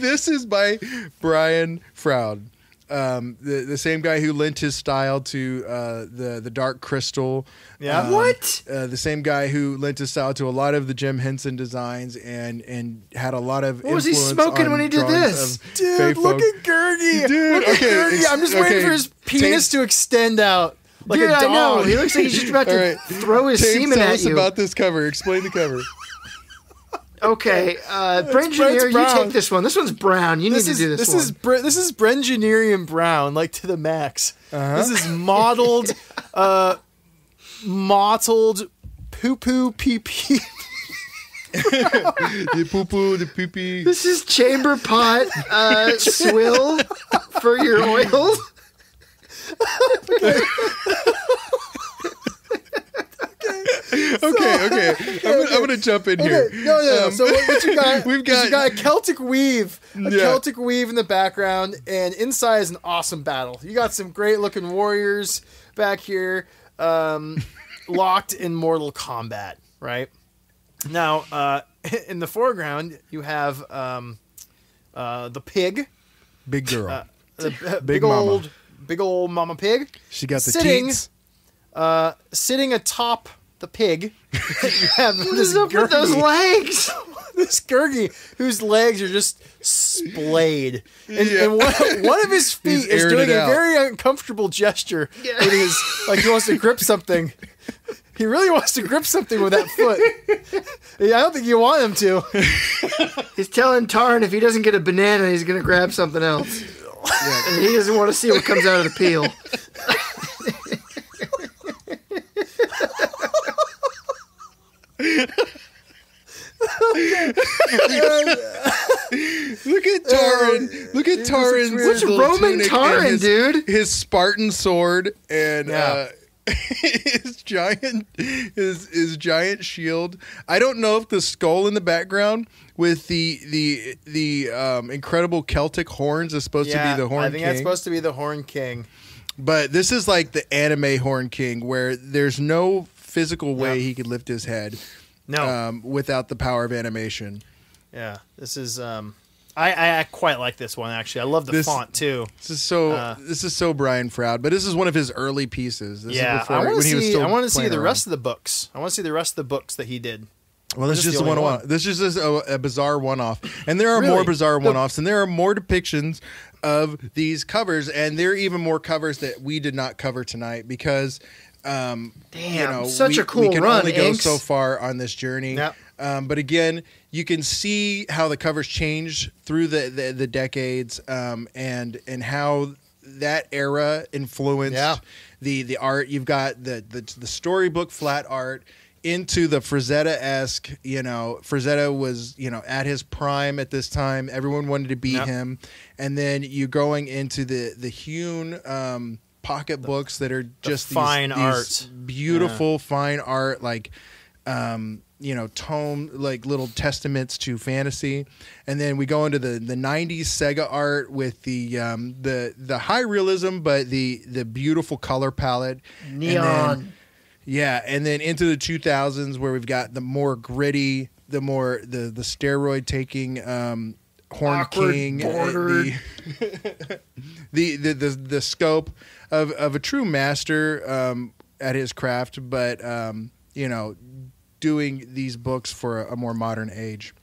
A: this is by Brian Froud. Um, the the same guy who lent his style to uh, the the Dark Crystal.
B: Yeah.
A: Um,
C: What?
A: Uh, the same guy who lent his style to a lot of the Jim Henson designs and and had a lot of.
C: What was he smoking when he did
A: drawings
C: this?
A: of
B: Dude, look
A: folk.
B: at Gurgi.
A: Dude,
B: look at
A: okay,
B: Gurgi.
A: ex-
B: I'm just waiting for his penis
A: tape-
B: to extend out like
C: Dude,
B: a dog.
C: I know. He looks like he's just about to [laughs]
A: All right.
C: throw his
A: Tate,
C: semen
A: tell
C: at
A: us
C: you.
A: about this cover. Explain the cover.
C: Okay, [laughs] uh,
B: Brent
C: Brengineer, you take this one. This one's brown. You
B: this
C: need
B: is
C: to do this,
B: this
C: one.
B: is Bre- this is Brengenerian Brown, like to the max.
A: Uh-huh.
B: This is modeled, [laughs] uh, mottled poo poo pee pee.
A: the poo poo, the pee pee.
C: This is chamber pot uh, swill [laughs] for your oils. [laughs]
A: Okay, okay. [laughs] I'm, gonna, I'm gonna jump in here.
B: Okay, no, no, no.
A: Um,
B: So what, what you got? [laughs]
A: we've got-
B: you got a Celtic weave, a
A: Yeah.
B: Celtic weave in the background, and inside is an awesome battle. You got some great looking warriors back here, um, locked in mortal combat. Right now, uh, in the foreground, you have um, uh, the pig,
A: Big girl.
B: uh, the b- big,
A: Big
B: old, big old mama pig,
A: she got the
B: sitting- uh, sitting atop the pig. [laughs] you have
C: What
B: this
C: is up with those legs? [laughs]
B: this Gurgi whose legs are just splayed. And,
A: Yeah.
B: and one, one of his [laughs] feet is doing a
A: out.
B: very uncomfortable gesture
C: Yeah.
B: with his like he wants to grip something. He really wants to grip something with that foot. I don't think you want him to.
C: He's telling Tarn if he doesn't get a banana, he's gonna grab something else. And he doesn't want to see what comes out of the peel.
A: Look at Taran. Look at
B: weird.
C: What's Roman Taran, dude?
A: His Spartan sword and
B: Yeah.
A: uh, [laughs] his giant his his giant shield. I don't know if the skull in the background with the the the um, incredible Celtic horns is supposed to be the Horn
B: I think
A: King.
B: that's supposed to be the Horn King.
A: But this is like the anime Horn King, where there's no physical way he could lift his head
B: No,
A: um, without the power of animation.
B: yeah, this is. Um, I, I quite like this one actually. I love the
A: This-
B: font too.
A: This is so.
B: Uh,
A: this is so Brian Froud, but this is one of his early pieces. This
B: yeah,
A: is before,
B: I want to see. I want to see the
A: around.
B: rest of the books. I want to see the rest of the books that he did.
A: Well, this is
B: Just the
A: a one-off.
B: one.
A: This is just a, a bizarre one-off, and there are
B: Really?
A: more bizarre one-offs, and there are more depictions of these covers, and there are even more covers that we did not cover tonight because, um,
C: Damn,
A: you know,
C: such
A: we,
C: a cool
A: we can
C: run,
A: only go
C: Inks.
A: so far on this journey.
B: Yep.
A: Um, but again, you can see how the covers change through the the, the decades, um, and and how that era influenced
B: Yeah.
A: the the art. You've got the the, the storybook flat art into the Frazetta esque. You know, Frazetta was you know at his prime at this time. Everyone wanted to be
B: Yep.
A: him, and then you're going into the the hewn. Um, pocket books that are just these-
B: fine
A: these
B: art.
A: beautiful fine art like um you know tome like little testaments to fantasy and then we go into the the 90s sega art with the um the the high realism but the the beautiful color palette And then-
C: Neon.
A: yeah and then into the 2000s where we've got the more gritty the more the the steroid taking um horn
C: Awkward
A: king uh,
C: bordered.
A: the, [laughs] the the the the scope of of a true master um, at his craft, but um, you know, doing these books for a, a more modern age.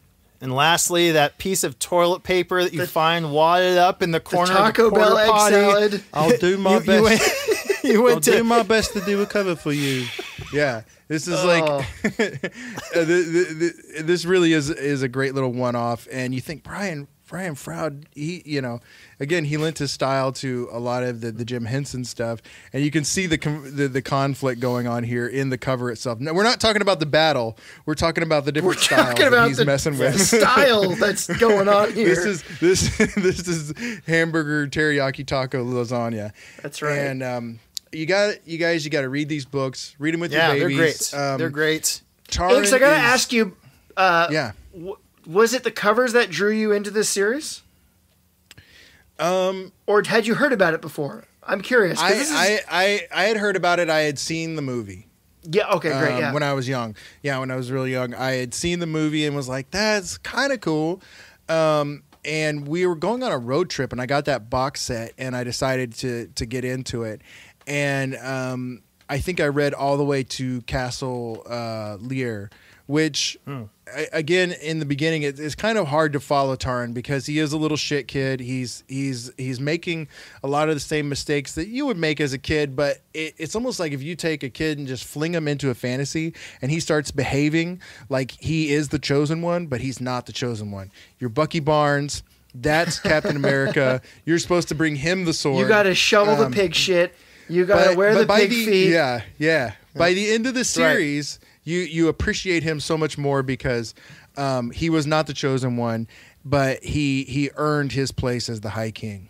B: And lastly, that piece of toilet paper that you
C: The-
B: find wadded up in the
C: The
B: corner
C: Taco
B: of the
C: Bell egg
B: potty.
C: salad. [laughs]
A: I'll do my
B: You, you went, [laughs] you
A: I'll
B: went
A: do my best to do a cover for you. Yeah, this is like
C: Oh. [laughs]
A: uh, the, the, the, this really is is a great little one off, and you think Brian Brian Froud, he you know, again he lent his style to a lot of the, the Jim Henson stuff, and you can see the, the the conflict going on here in the cover itself. No, we're not talking about the battle; we're talking about the different
C: We're
A: styles
C: talking
A: that
C: about
A: he's
C: the,
A: messing
C: the
A: with.
C: style [laughs] that's going on here.
A: This is this [laughs] this is hamburger teriyaki taco lasagna.
C: That's right.
A: And um, you got you guys, you got to read these books. Read them with
B: yeah,
A: your
B: they're great.
A: Um,
B: they're great.
A: Taran
C: Inks, I gotta
A: is-
C: ask you, uh,
A: Yeah.
C: W- was it the covers that drew you into this series,
A: Um,
C: or had you heard about it before? I'm curious.
A: I,
C: this is-
A: I I I had heard about it. I had seen the movie.
C: yeah, okay, great,
A: um,
C: yeah.
A: When I was young, yeah, when I was really young, I had seen the movie and was like, "That's kind of cool." Um, and we were going on a road trip, and I got that box set, and I decided to to get into it. And um, I think I read all the way to Castle uh, Llyr, which I, again in the beginning it, it's kind of hard to follow Taran because he is a little shit kid. He's he's he's making a lot of the same mistakes that you would make as a kid, but it, it's almost like if you take a kid and just fling him into a fantasy and he starts behaving like he is the chosen one, but he's not the chosen one. You're Bucky Barnes. That's Captain America. [laughs] You're supposed to bring him the sword.
C: you got to shovel
A: Um,
C: the pig shit. You got to wear the pig feet.
A: Yeah, yeah. By the end of the series, you you appreciate him so much more because um, he was not the chosen one, but he he earned his place as the High King.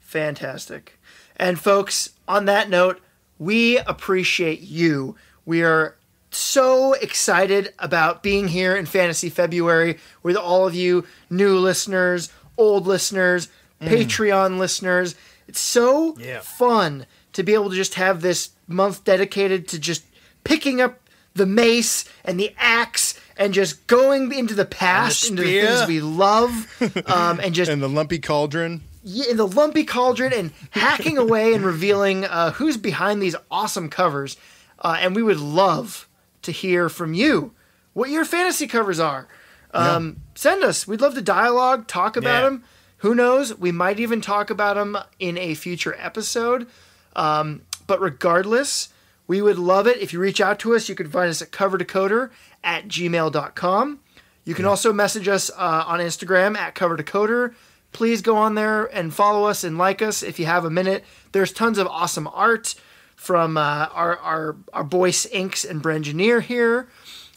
C: Fantastic. And folks, on that note, we appreciate you. We are so excited about being here in Fantasy February with all of you new listeners, old listeners, Patreon listeners. It's so
B: Yeah.
C: fun to be able to just have this month dedicated to just picking up the mace and the axe and just going into the past, into the things we love, [laughs] um, and just
A: And the lumpy cauldron.
C: yeah, in the lumpy cauldron and hacking away and revealing uh, who's behind these awesome covers. Uh, and we would love to hear from you what your fantasy covers are. Um, Send us. We'd love to dialogue, talk about
B: Yeah.
C: them. Who knows? We might even talk about them in a future episode. Um, but regardless, we would love it if you reach out to us. You can find us at coverdecoder at gmail.com. You can also message us uh, on Instagram at coverdecoder. Please go on there and follow us and like us if you have a minute. There's tons of awesome art from uh, our, our, our boy Inks and Brengineer here.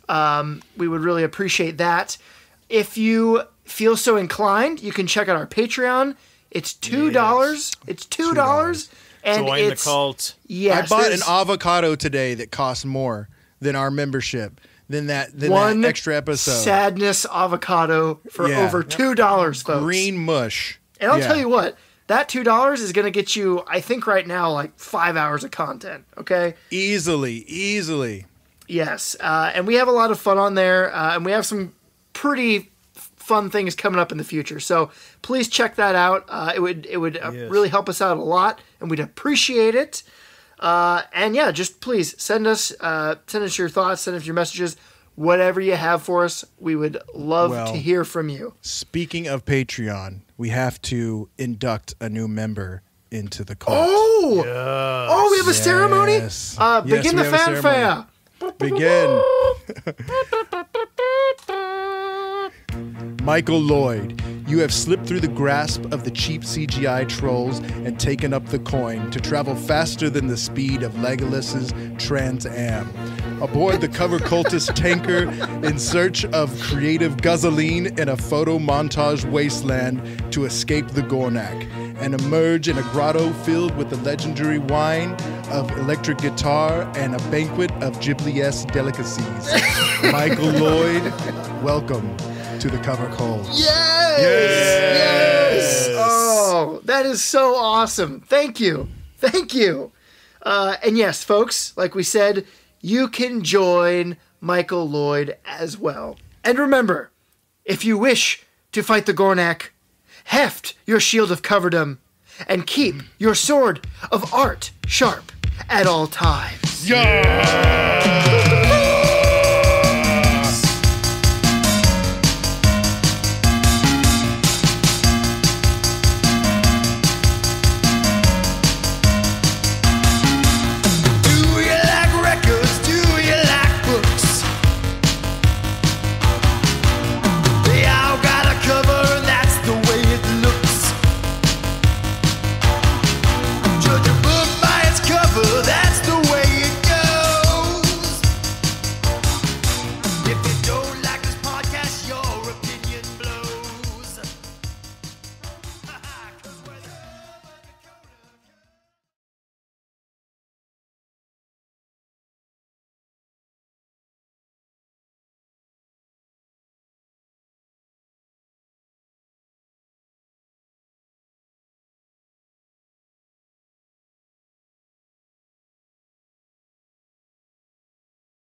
C: Um, we would really appreciate that. If you feel so inclined, you can check out our Patreon. It's two dollars. It's two dollars. And
B: Join the
C: it's-
B: cult.
C: Yes,
A: I bought an
C: there's
A: avocado today that costs more than our membership than that than
C: one
A: that extra episode.
C: sadness avocado for
A: Yeah.
C: over two dollars, folks.
A: Green mush.
C: And I'll
A: Yeah.
C: tell you what, that two dollars is going to get you, I think, right now, like five hours of content. Okay.
A: Easily, easily.
C: Yes, uh, and we have a lot of fun on there, uh, and we have some pretty f- fun things coming up in the future. So please check that out. Uh, it would it would uh,
B: Yes.
C: really help us out a lot, and we'd appreciate it. Uh, and yeah, just please send us uh, send us your thoughts, send us your messages, whatever you have for us. We would love
A: Well-
C: to hear from you.
A: Speaking of Patreon, we have to induct a new member into the cult.
C: Oh, oh, we have a ceremony.
A: Yes.
C: Uh, begin
A: we
C: the
A: have a ceremony.
C: fanfare.
A: Begin. [laughs] [laughs] Michael Lloyd, you have slipped through the grasp of the cheap CGI trolls and taken up the coin to travel faster than the speed of Legolas's Trans Am. Aboard the cover cultist [laughs] tanker in search of creative guzzling in a photo montage wasteland to escape the Gornak and emerge in a grotto filled with the legendary wine of electric guitar and a banquet of Ghibli-esque delicacies. [laughs] Michael Lloyd, welcome to the cover calls.
C: Yes! Yes! Oh, that is so awesome. Thank you. Thank you. Uh, and yes, folks, like we said, you can join Michael Lloyd as well. And remember, if you wish to fight the Gornak, heft your shield of coverdom and keep your sword of art sharp at all times.
A: Yeah!